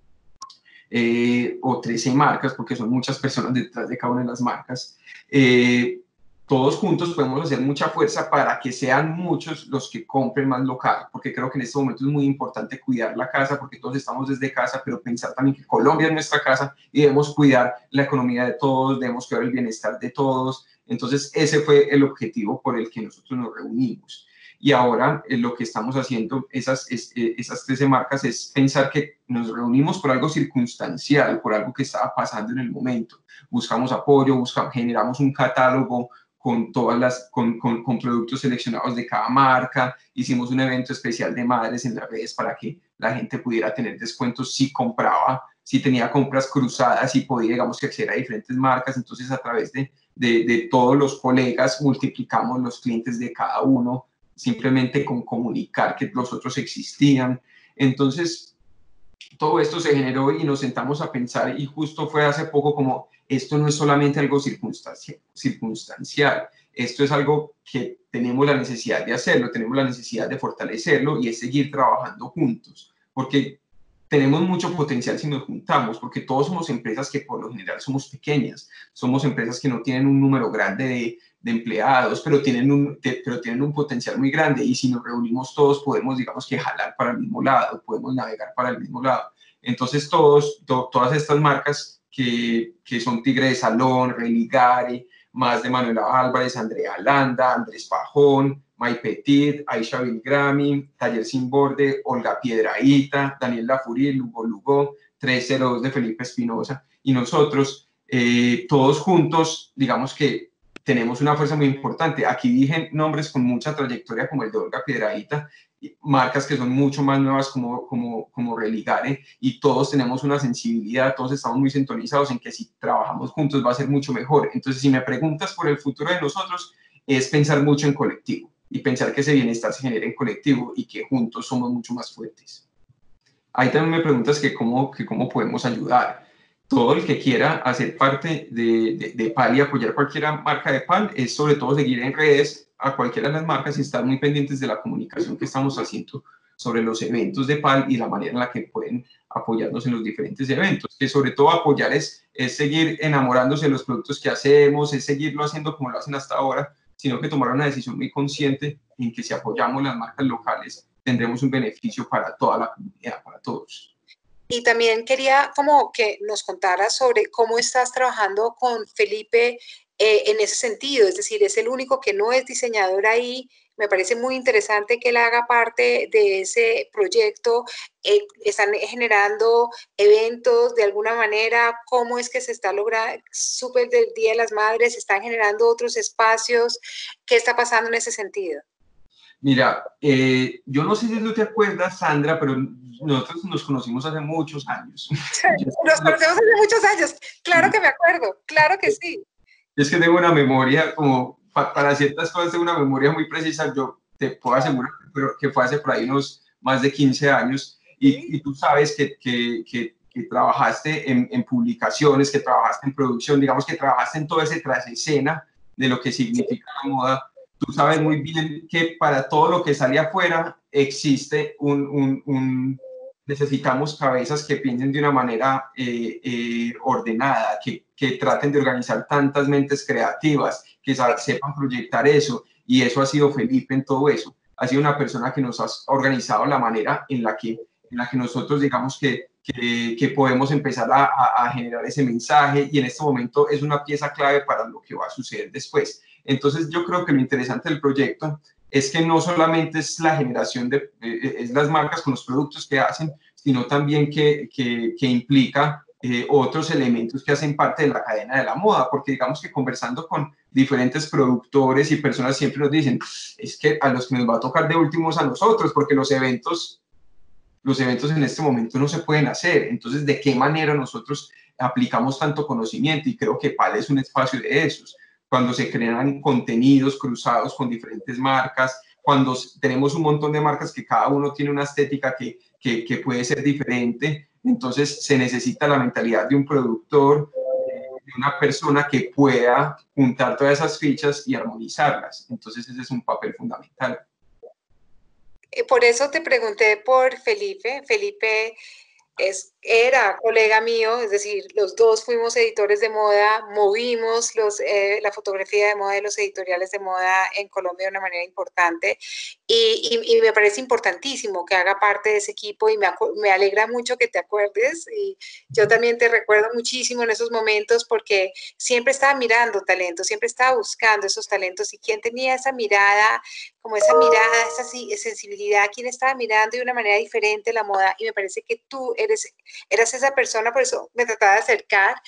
eh, o 13 marcas, porque son muchas personas detrás de cada una de las marcas, eh, todos juntos podemos hacer mucha fuerza para que sean muchos los que compren más local, porque creo que en este momento es muy importante cuidar la casa, porque todos estamos desde casa, pero pensar también que Colombia es nuestra casa y debemos cuidar la economía de todos, debemos cuidar el bienestar de todos. Entonces, ese fue el objetivo por el que nosotros nos reunimos. Y ahora eh, lo que estamos haciendo, esas, eh, esas 13 marcas, es pensar que nos reunimos por algo circunstancial, por algo que estaba pasando en el momento. Buscamos apoyo, buscamos, generamos un catálogo con todas las, con, con, productos seleccionados de cada marca. Hicimos un evento especial de madres en las redes para que la gente pudiera tener descuentos si compraba, si tenía compras cruzadas y podía, digamos, que acceder a diferentes marcas. Entonces, a través de, de, de todos los colegas, multiplicamos los clientes de cada uno, simplemente con comunicar que los otros existían. Entonces, todo esto se generó y nos sentamos a pensar y justo fue hace poco como esto no es solamente algo circunstancial, esto es algo que tenemos la necesidad de hacerlo, tenemos la necesidad de fortalecerlo y es seguir trabajando juntos, porque tenemos mucho potencial si nos juntamos, porque todos somos empresas que por lo general somos pequeñas, somos empresas que no tienen un número grande de, de empleados, pero tienen, un, pero tienen un potencial muy grande y si nos reunimos todos podemos, digamos que jalar para el mismo lado, podemos navegar para el mismo lado. Entonces todas estas marcas que, son Tigre de Salón, Religare, más de Manuela Álvarez, Andrea Landa, Andrés Pajón, May Petit, Aisha Bilgrami, Taller Sin Borde, Olga Piedraíta, Daniel Lafuril, Lugo Lugo, 302 de Felipe Espinosa y nosotros, eh, todos juntos, digamos que tenemos una fuerza muy importante. Aquí dije nombres con mucha trayectoria como el de Olga Piedraíta marcas que son mucho más nuevas como, como, como Religare y todos tenemos una sensibilidad, todos estamos muy sintonizados en que si trabajamos juntos va a ser mucho mejor. Entonces, si me preguntas por el futuro de nosotros, es pensar mucho en colectivo y pensar que ese bienestar se genera en colectivo y que juntos somos mucho más fuertes. Ahí también me preguntas que cómo, que cómo podemos ayudar. Todo el que quiera hacer parte de, de, de PAL y apoyar cualquier marca de PAL es sobre todo seguir en redes a cualquiera de las marcas y estar muy pendientes de la comunicación que estamos haciendo sobre los eventos de PAL y la manera en la que pueden apoyarnos en los diferentes eventos. Que sobre todo apoyar es, es seguir enamorándose de los productos que hacemos, es seguirlo haciendo como lo hacen hasta ahora, sino que tomar una decisión muy consciente en que si apoyamos las marcas locales, tendremos un beneficio para toda la comunidad, para todos. Y también quería como que nos contaras sobre cómo estás trabajando con Felipe eh, en ese sentido, es decir, es el único que no es diseñador ahí. Me parece muy interesante que él haga parte de ese proyecto. Eh, están generando eventos de alguna manera. ¿Cómo es que se está logrando? Súper del Día de las Madres, están generando otros espacios. ¿Qué está pasando en ese sentido? Mira, eh, yo no sé si tú te acuerdas, Sandra, pero nosotros nos conocimos hace muchos años. nos conocemos hace muchos años, claro que me acuerdo, claro que sí. Es que tengo una memoria, como para ciertas cosas tengo una memoria muy precisa, yo te puedo asegurar que fue hace por ahí unos más de 15 años, y, tú sabes que, que, que, trabajaste en, en, publicaciones, que trabajaste en producción, digamos que trabajaste en todo ese tras escena de lo que significa la moda tú sabes muy bien que para todo lo que sale afuera existe un, un, necesitamos cabezas que piensen de una manera eh, eh, ordenada, que, que, traten de organizar tantas mentes creativas, que sepan proyectar eso. Y eso ha sido Felipe en todo eso. Ha sido una persona que nos ha organizado la manera en la que, en la que nosotros digamos que, que, podemos empezar a generar ese mensaje y en este momento es una pieza clave para lo que va a suceder después. Entonces yo creo que lo interesante del proyecto es que no solamente es la generación de eh, eh, es las marcas con los productos que hacen, sino también que, que, implica eh, otros elementos que hacen parte de la cadena de la moda, porque digamos que conversando con diferentes productores y personas siempre nos dicen, es que a los que nos va a tocar de últimos a nosotros, porque los eventos, los eventos en este momento no se pueden hacer, entonces de qué manera nosotros aplicamos tanto conocimiento y creo que PAL es un espacio de esos cuando se crean contenidos cruzados con diferentes marcas, cuando tenemos un montón de marcas que cada uno tiene una estética que, que, puede ser diferente, entonces se necesita la mentalidad de un productor, de una persona que pueda juntar todas esas fichas y armonizarlas. Entonces ese es un papel fundamental. Por eso te pregunté por Felipe. Felipe es, era colega mío, es decir, los dos fuimos editores de moda, movimos los, eh, la fotografía de moda y los editoriales de moda en Colombia de una manera importante. Y, y, me parece importantísimo que haga parte de ese equipo y me, me, alegra mucho que te acuerdes. Y yo también te recuerdo muchísimo en esos momentos porque siempre estaba mirando talentos, siempre estaba buscando esos talentos. Y quién tenía esa mirada, como esa mirada, esa sensibilidad, quién estaba mirando de una manera diferente la moda. Y me parece que tú eres eras esa persona, por eso me trataba de acercar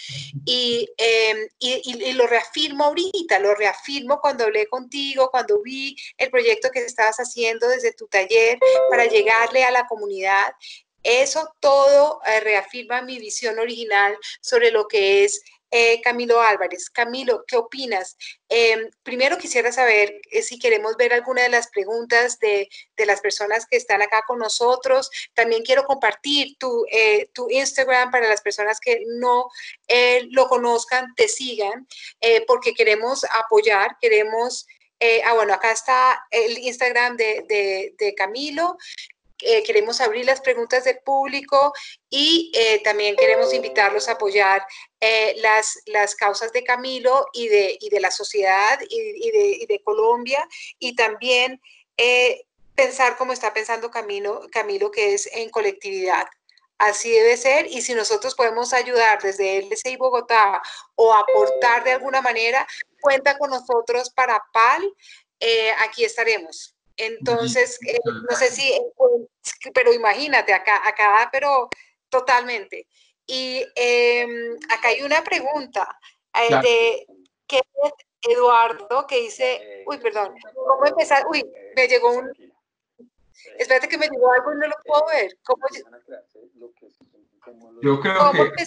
em, y, y, lo reafirmo ahorita, lo reafirmo cuando hablé contigo, cuando vi el proyecto que estabas haciendo desde tu taller para llegarle a la comunidad. Eso todo eh, reafirma mi visión original sobre lo que es eh, Camilo Álvarez. Camilo, ¿qué opinas? Em, primero quisiera saber eh, si queremos ver alguna de las preguntas de, las personas que están acá con nosotros. También quiero compartir tu, eh, tu Instagram para las personas que no lo conozcan, te sigan, porque queremos apoyar, queremos... ah, bueno, acá está el Instagram de, de Camilo. Eh, queremos abrir las preguntas del público y eh, también queremos invitarlos a apoyar eh, las, las causas de Camilo y de, y de la sociedad y, de, y, de, Colombia y también pensar como está pensando Camilo, Camilo, que es en colectividad. Así debe ser y si nosotros podemos ayudar desde LCI Bogotá o aportar de alguna manera, cuenta con nosotros para PAL, aquí estaremos. Entonces, eh, no sé si, pero imagínate, acá, acá, pero totalmente. Y em, acá hay una pregunta eh, de que Eduardo que dice, uy, perdón, ¿cómo empezar? Uy, me llegó un, espérate que me llegó algo y no lo puedo ver. ¿Cómo, Yo creo que...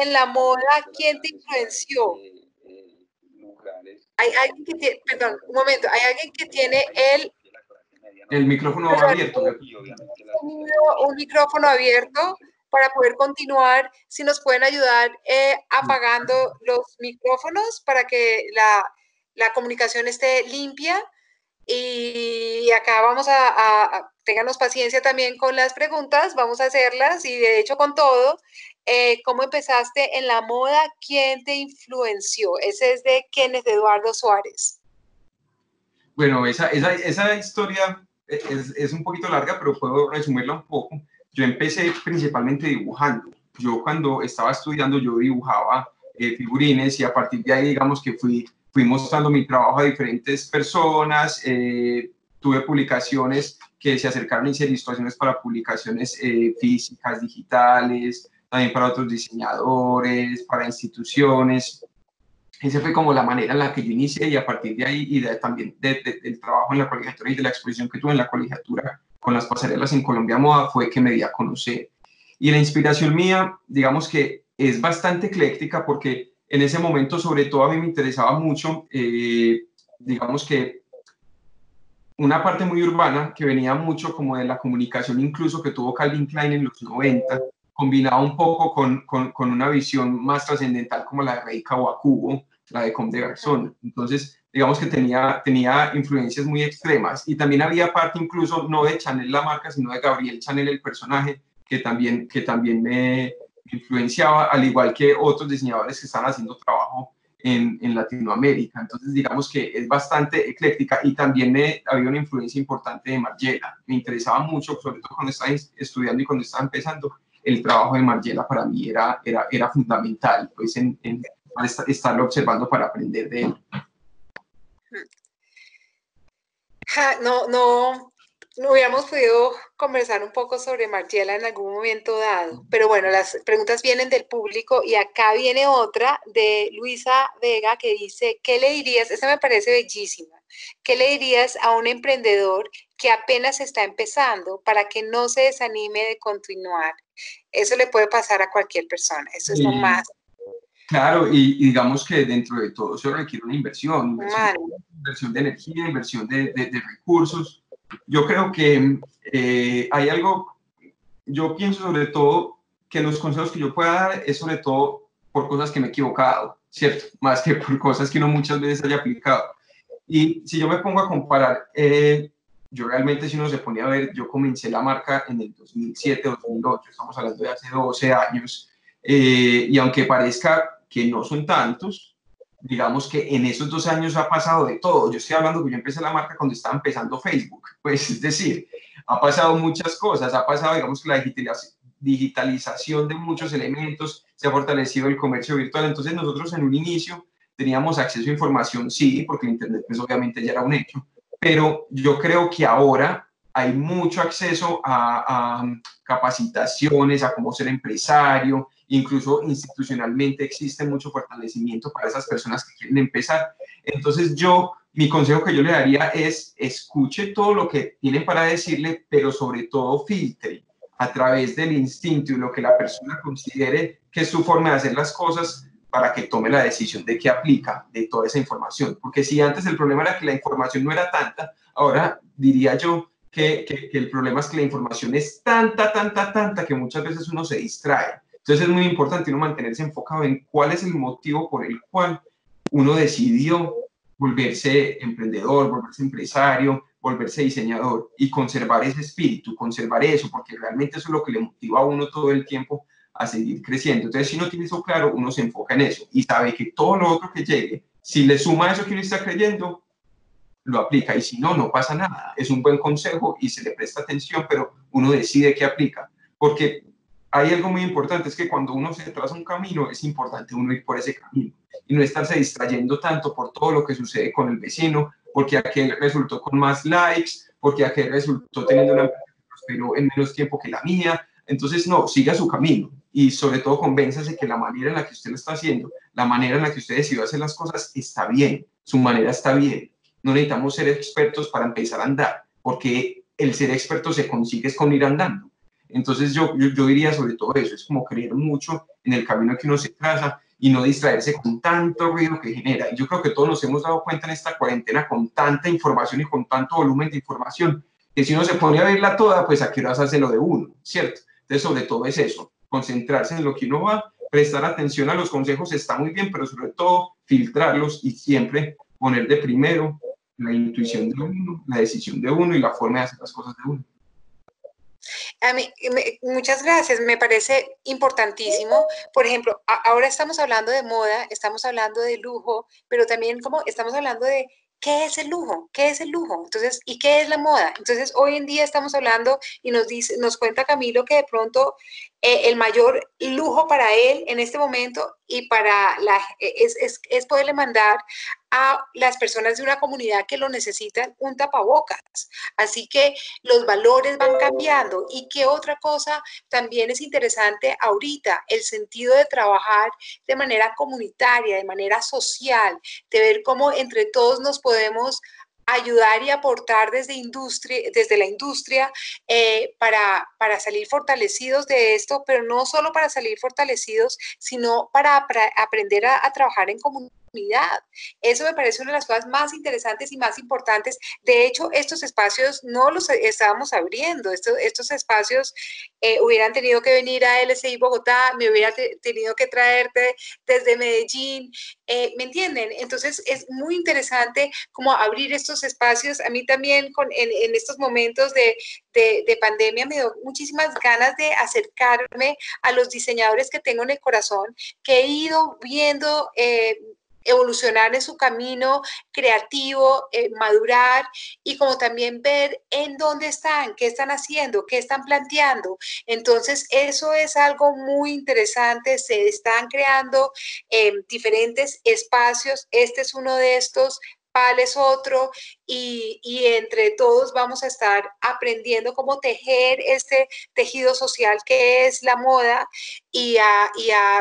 en la moda, ¿quién te influenció? Hay alguien que tiene, perdón, un momento, hay alguien que tiene el... El micrófono abierto. Un micrófono abierto para poder continuar, si nos pueden ayudar eh, apagando los micrófonos para que la, la comunicación esté limpia. Y acá vamos a, a, a, ténganos paciencia también con las preguntas, vamos a hacerlas y de hecho con todo. Eh, ¿Cómo empezaste en la moda? ¿Quién te influenció? Ese es de Kenneth Eduardo Suárez. Bueno, esa, esa, esa historia es, es, un poquito larga, pero puedo resumirla un poco. Yo empecé principalmente dibujando. Yo cuando estaba estudiando, yo dibujaba eh, figurines y a partir de ahí, digamos que fui, fui mostrando mi trabajo a diferentes personas. Eh, tuve publicaciones que se acercaron y hice situaciones para publicaciones eh, físicas, digitales, también para otros diseñadores, para instituciones. Esa fue como la manera en la que yo inicié y a partir de ahí y de, también del trabajo en la colegiatura y de la exposición que tuve en la colegiatura con las pasarelas en Colombia Moda fue que me di a conocer. Y la inspiración mía, digamos que es bastante ecléctica porque en ese momento sobre todo a mí me interesaba mucho, eh, digamos que una parte muy urbana que venía mucho como de la comunicación incluso que tuvo Calvin Klein en los 90, combinado un poco con, con, con una visión más trascendental como la de Rey Kawakubo, la de Comte de Garzón. Entonces, digamos que tenía, tenía influencias muy extremas y también había parte incluso no de Chanel la marca, sino de Gabriel Chanel el personaje, que también, que también me influenciaba, al igual que otros diseñadores que están haciendo trabajo en, en, Latinoamérica. Entonces, digamos que es bastante ecléctica y también me, había una influencia importante de Margiela. Me interesaba mucho, sobre todo cuando estaba estudiando y cuando estaba empezando, el trabajo de Margiela para mí era, era, era fundamental, pues en, en estarlo observando para aprender de él. no, no, no hubiéramos podido conversar un poco sobre Margiela en algún momento dado, pero bueno, las preguntas vienen del público y acá viene otra de Luisa Vega que dice, ¿qué le dirías? Esta me parece bellísima. ¿Qué le dirías a un emprendedor que apenas está empezando para que no se desanime de continuar? Eso le puede pasar a cualquier persona, eso es lo más Claro, y, digamos que dentro de todo se requiere una inversión, inversión, de energía, inversión de, recursos. Yo creo que eh, hay algo, yo pienso sobre todo que los consejos que yo pueda dar es sobre todo por cosas que me he equivocado, ¿cierto? Más que por cosas que no muchas veces haya aplicado. Y si yo me pongo a comparar, eh, yo realmente si uno se ponía a ver, yo comencé la marca en el 2007, 2008, estamos hablando de hace 12 años, eh, y aunque parezca que no son tantos, digamos que en esos dos años ha pasado de todo. Yo estoy hablando que yo empecé la marca cuando estaba empezando Facebook, pues es decir, ha pasado muchas cosas, ha pasado, digamos que la digitalización de muchos elementos, se ha fortalecido el comercio virtual, entonces nosotros en un inicio teníamos acceso a información, sí, porque el Internet pues obviamente ya era un hecho, pero yo creo que ahora hay mucho acceso a, a capacitaciones, a cómo ser empresario, incluso institucionalmente existe mucho fortalecimiento para esas personas que quieren empezar. Entonces yo, mi consejo que yo le daría es escuche todo lo que tienen para decirle, pero sobre todo filtre a través del instinto y lo que la persona considere que es su forma de hacer las cosas para que tome la decisión de qué aplica de toda esa información. Porque si antes el problema era que la información no era tanta, ahora diría yo que, que, que el problema es que la información es tanta, tanta, tanta que muchas veces uno se distrae entonces es muy importante uno mantenerse enfocado en cuál es el motivo por el cual uno decidió volverse emprendedor, volverse empresario, volverse diseñador y conservar ese espíritu, conservar eso, porque realmente eso es lo que le motiva a uno todo el tiempo a seguir creciendo. Entonces, si uno tiene eso claro, uno se enfoca en eso y sabe que todo lo otro que llegue, si le suma eso que uno está creyendo, lo aplica y si no, no pasa nada. Es un buen consejo y se le presta atención, pero uno decide qué aplica. Porque hay algo muy importante, es que cuando uno se traza un camino, es importante uno ir por ese camino y no estarse distrayendo tanto por todo lo que sucede con el vecino, porque aquel resultó con más likes, porque aquel resultó teniendo una prosperó en menos tiempo que la mía. Entonces, no, siga su camino y sobre todo convénzase que la manera en la que usted lo está haciendo, la manera en la que usted decidió hacer las cosas está bien, su manera está bien. No necesitamos ser expertos para empezar a andar, porque el ser experto se consigue con ir andando. Entonces yo, yo, diría sobre todo eso, es como creer mucho en el camino que uno se traza y no distraerse con tanto ruido que genera. Y yo creo que todos nos hemos dado cuenta en esta cuarentena con tanta información y con tanto volumen de información, que si uno se pone a verla toda, pues a qué horas hace lo de uno, ¿cierto? Entonces sobre todo es eso, concentrarse en lo que uno va, prestar atención a los consejos está muy bien, pero sobre todo filtrarlos y siempre poner de primero la intuición de uno, la decisión de uno y la forma de hacer las cosas de uno. A mí, muchas gracias, me parece importantísimo. Por ejemplo, ahora estamos hablando de moda, estamos hablando de lujo, pero también como estamos hablando de ¿qué es el lujo? ¿Qué es el lujo? Entonces, ¿y qué es la moda? Entonces, hoy en día estamos hablando y nos dice, nos cuenta Camilo que de pronto eh, el mayor lujo para él en este momento y para la e, es, es, es, poderle mandar a las personas de una comunidad que lo necesitan un tapabocas. Así que los valores van cambiando. Y qué otra cosa también es interesante ahorita, el sentido de trabajar de manera comunitaria, de manera social, de ver cómo entre todos nos podemos ayudar y aportar desde, industria, desde la industria eh, para, para salir fortalecidos de esto, pero no solo para salir fortalecidos, sino para, aprender a, a trabajar en comunidad eso me parece una de las cosas más interesantes y más importantes. De hecho, estos espacios no los estábamos abriendo. Estos, estos espacios eh, hubieran tenido que venir a LSI Bogotá, me hubiera tenido que traerte desde Medellín. Eh, ¿Me entienden? Entonces, es muy interesante como abrir estos espacios. A mí también con, en, en estos momentos de, de, de, pandemia me dio muchísimas ganas de acercarme a los diseñadores que tengo en el corazón, que he ido viendo. Eh, evolucionar en su camino creativo, eh, madurar y como también ver en dónde están, qué están haciendo, qué están planteando. Entonces, eso es algo muy interesante. Se están creando eh, diferentes espacios. Este es uno de estos PAL es otro, y, entre todos vamos a estar aprendiendo cómo tejer este tejido social que es la moda y, a,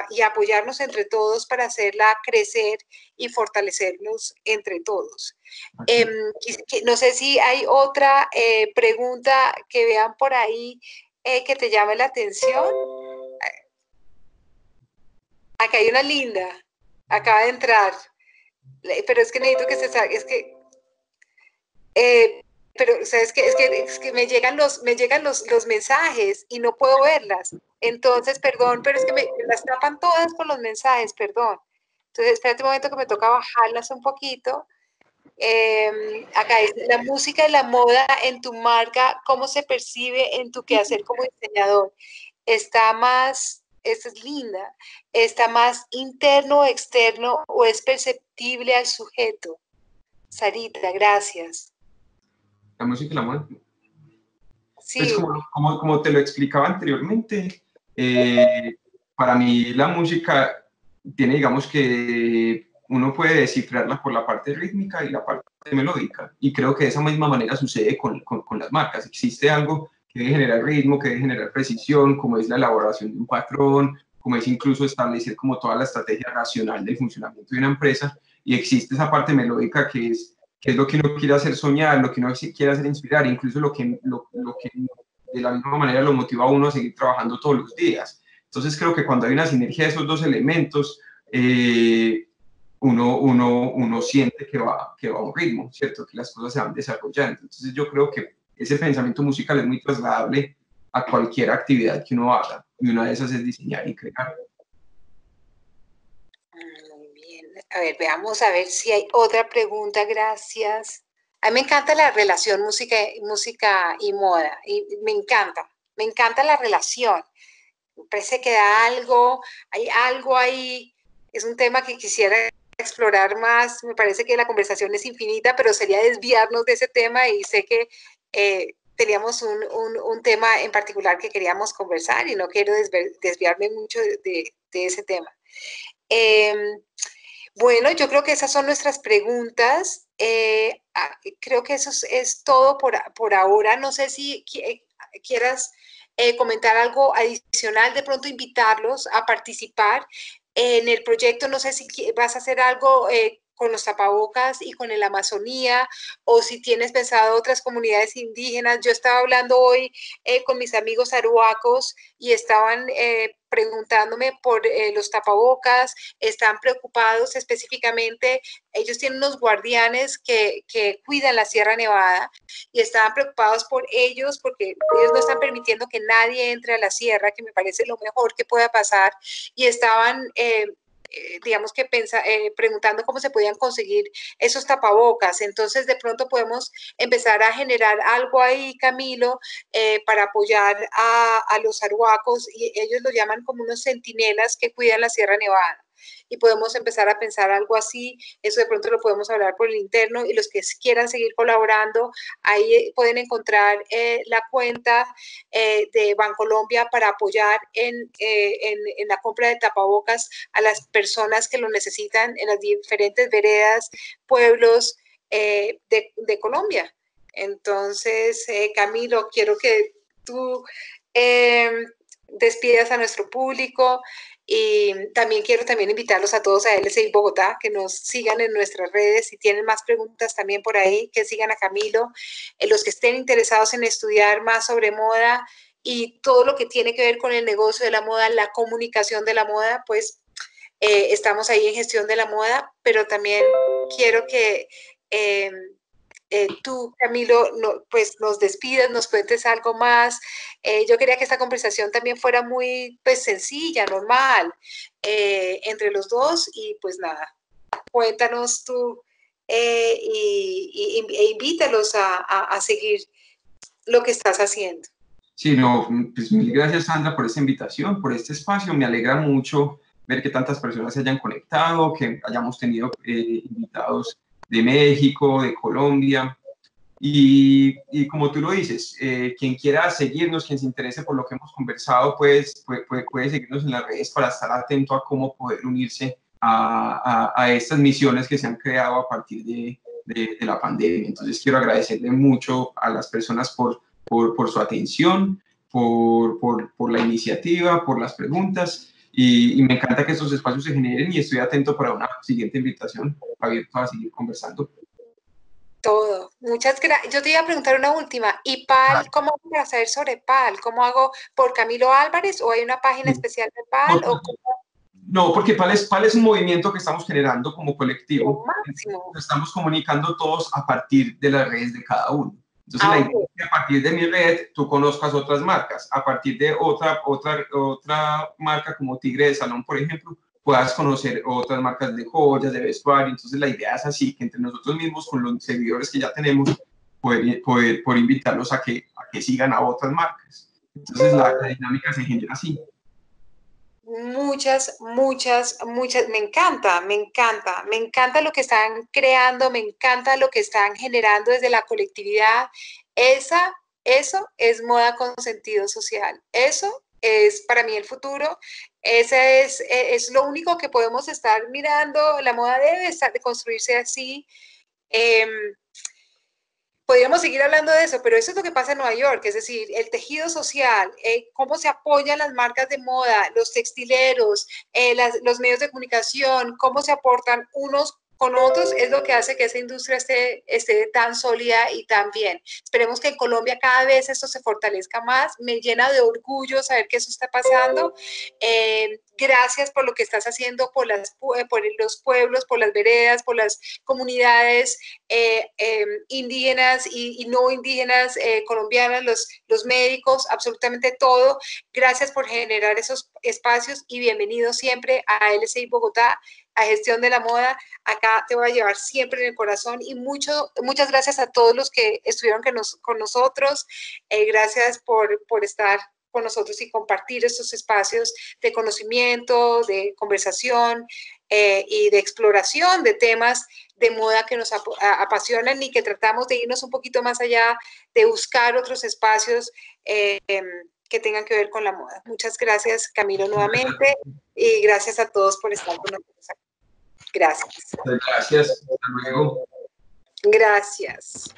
y, apoyarnos entre todos para hacerla crecer y fortalecernos entre todos. Em, no sé si hay otra eh, pregunta que vean por ahí eh, que te llame la atención. Acá hay una linda, acaba de entrar pero es que necesito que se salga, es que, eh, pero sabes que es, que me llegan los, me llegan los, los mensajes y no puedo verlas. Entonces, perdón, pero es que me, las tapan todas con los mensajes, perdón. Entonces, espérate un momento que me toca bajarlas un poquito. Eh, acá es la música y la moda en tu marca, cómo se percibe en tu quehacer como diseñador. Está más esta es linda, está más interno o externo o es perceptible al sujeto. Sarita, gracias. La música y la moda. Sí. Pues como, como, te lo explicaba anteriormente, eh, para mí la música tiene, digamos que uno puede descifrarla por la parte rítmica y la parte melódica. Y creo que de esa misma manera sucede con, con, con las marcas. Existe algo que debe generar ritmo, que debe generar precisión, como es la elaboración de un patrón, como es incluso establecer como toda la estrategia racional del funcionamiento de una empresa, y existe esa parte melódica que es, que es lo que uno quiere hacer soñar, lo que uno quiere hacer inspirar, incluso lo que, lo, lo que de la misma manera lo motiva a uno a seguir trabajando todos los días. Entonces creo que cuando hay una sinergia de esos dos elementos, eh, uno, uno, uno siente que va, que va a un ritmo, ¿cierto? Que las cosas se van desarrollando. Entonces yo creo que ese pensamiento musical es muy trasladable a cualquier actividad que uno haga. Y una de esas es diseñar y crear. Muy bien. A ver, veamos a ver si hay otra pregunta. Gracias. A mí me encanta la relación música, música y moda. Y me encanta. Me encanta la relación. Parece que da algo, hay algo ahí. Es un tema que quisiera explorar más. Me parece que la conversación es infinita, pero sería desviarnos de ese tema y sé que eh, teníamos un, un, tema en particular que queríamos conversar y no quiero desviarme mucho de, de ese tema. Em, bueno, yo creo que esas son nuestras preguntas. Eh, ah, creo que eso es, todo por, por, ahora. No sé si quieras eh, comentar algo adicional, de pronto invitarlos a participar en el proyecto. No sé si vas a hacer algo con los tapabocas y con el Amazonía, o si tienes pensado otras comunidades indígenas. Yo estaba hablando hoy eh, con mis amigos aruacos y estaban eh, preguntándome por eh, los tapabocas, están preocupados específicamente, ellos tienen unos guardianes que, que, cuidan la Sierra Nevada y estaban preocupados por ellos porque ellos no están permitiendo que nadie entre a la sierra, que me parece lo mejor que pueda pasar, y estaban eh, digamos que pensa, eh, preguntando cómo se podían conseguir esos tapabocas. Entonces, de pronto podemos empezar a generar algo ahí, Camilo, eh, para apoyar a, a, los arhuacos, y ellos lo llaman como unos centinelas que cuidan la Sierra Nevada. Y podemos empezar a pensar algo así. Eso de pronto lo podemos hablar por el interno y los que quieran seguir colaborando, ahí pueden encontrar eh, la cuenta eh, de Bancolombia para apoyar en, en, en la compra de tapabocas a las personas que lo necesitan en las diferentes veredas, pueblos de, de Colombia. Entonces, eh, Camilo, quiero que tú em, despidas a nuestro público y también quiero también invitarlos a todos a LSI Bogotá, que nos sigan en nuestras redes. Si tienen más preguntas también por ahí, que sigan a Camilo. Eh, los que estén interesados en estudiar más sobre moda y todo lo que tiene que ver con el negocio de la moda, la comunicación de la moda, pues eh, estamos ahí en gestión de la moda, pero también quiero que em, eh, tú, Camilo, no, pues nos despidas, nos cuentes algo más. Eh, yo quería que esta conversación también fuera muy pues, sencilla, normal, eh, entre los dos y pues nada, cuéntanos tú y, e invítalos a, a, seguir lo que estás haciendo. Sí, no, pues mil gracias Sandra por esta invitación, por este espacio. Me alegra mucho ver que tantas personas se hayan conectado, que hayamos tenido invitados de México, de Colombia. Y, y como tú lo dices, eh, quien quiera seguirnos, quien se interese por lo que hemos conversado, pues puede, puede, seguirnos en las redes para estar atento a cómo poder unirse a, a, estas misiones que se han creado a partir de, de, la pandemia. Entonces quiero agradecerle mucho a las personas por, por, por su atención, por, por, por, la iniciativa, por las preguntas y, me encanta que estos espacios se generen y estoy atento para una siguiente invitación abierto a seguir conversando. Todo. Muchas gracias. Yo te iba a preguntar una última. ¿Y PAL? ¿Cómo voy a saber sobre PAL? ¿Cómo hago por Camilo Álvarez o hay una página especial de PAL? No, porque PAL es, PAL es un movimiento que estamos generando como colectivo. Estamos comunicando todos a partir de las redes de cada uno. Entonces, la ah, idea es que a partir de mi red tú conozcas otras marcas. A partir de otra, otra, otra marca como Tigre de Salón, por ejemplo, puedas conocer otras marcas de joyas, de vestuario. Entonces, la idea es así, que entre nosotros mismos, con los seguidores que ya tenemos, poder, poder, poder invitarlos a que, a que sigan a otras marcas. Entonces, la, la dinámica se genera así muchas, muchas, muchas, me encanta, me encanta, me encanta lo que están creando, me encanta lo que están generando desde la colectividad. Esa, eso es moda con sentido social. Eso es para mí el futuro. Ese es, e, es lo único que podemos estar mirando. La moda debe estar de construirse así. Em, podríamos seguir hablando de eso, pero eso es lo que pasa en Nueva York, es decir, el tejido social, eh, cómo se apoyan las marcas de moda, los textileros, eh, los medios de comunicación, cómo se aportan unos con otros es lo que hace que esa industria esté, esté tan sólida y tan bien. Esperemos que en Colombia cada vez esto se fortalezca más. Me llena de orgullo saber que eso está pasando. Eh, gracias por lo que estás haciendo eh, por los pueblos, por las veredas, por las comunidades eh, em, indígenas y, no indígenas colombianas, los, médicos, absolutamente todo. Gracias por generar esos espacios y bienvenido siempre a LCI Bogotá a gestión de la moda. Acá te voy a llevar siempre en el corazón y mucho, muchas gracias a todos los que estuvieron con nosotros. Eh, gracias por, por estar con nosotros y compartir estos espacios de conocimiento, de conversación eh, y de exploración de temas de moda que nos apasionan y que tratamos de irnos un poquito más allá, de buscar otros espacios eh, em, que tengan que ver con la moda. Muchas gracias, Camilo, nuevamente, y gracias a todos por estar con nosotros Gracias. Gracias. Hasta luego. Gracias.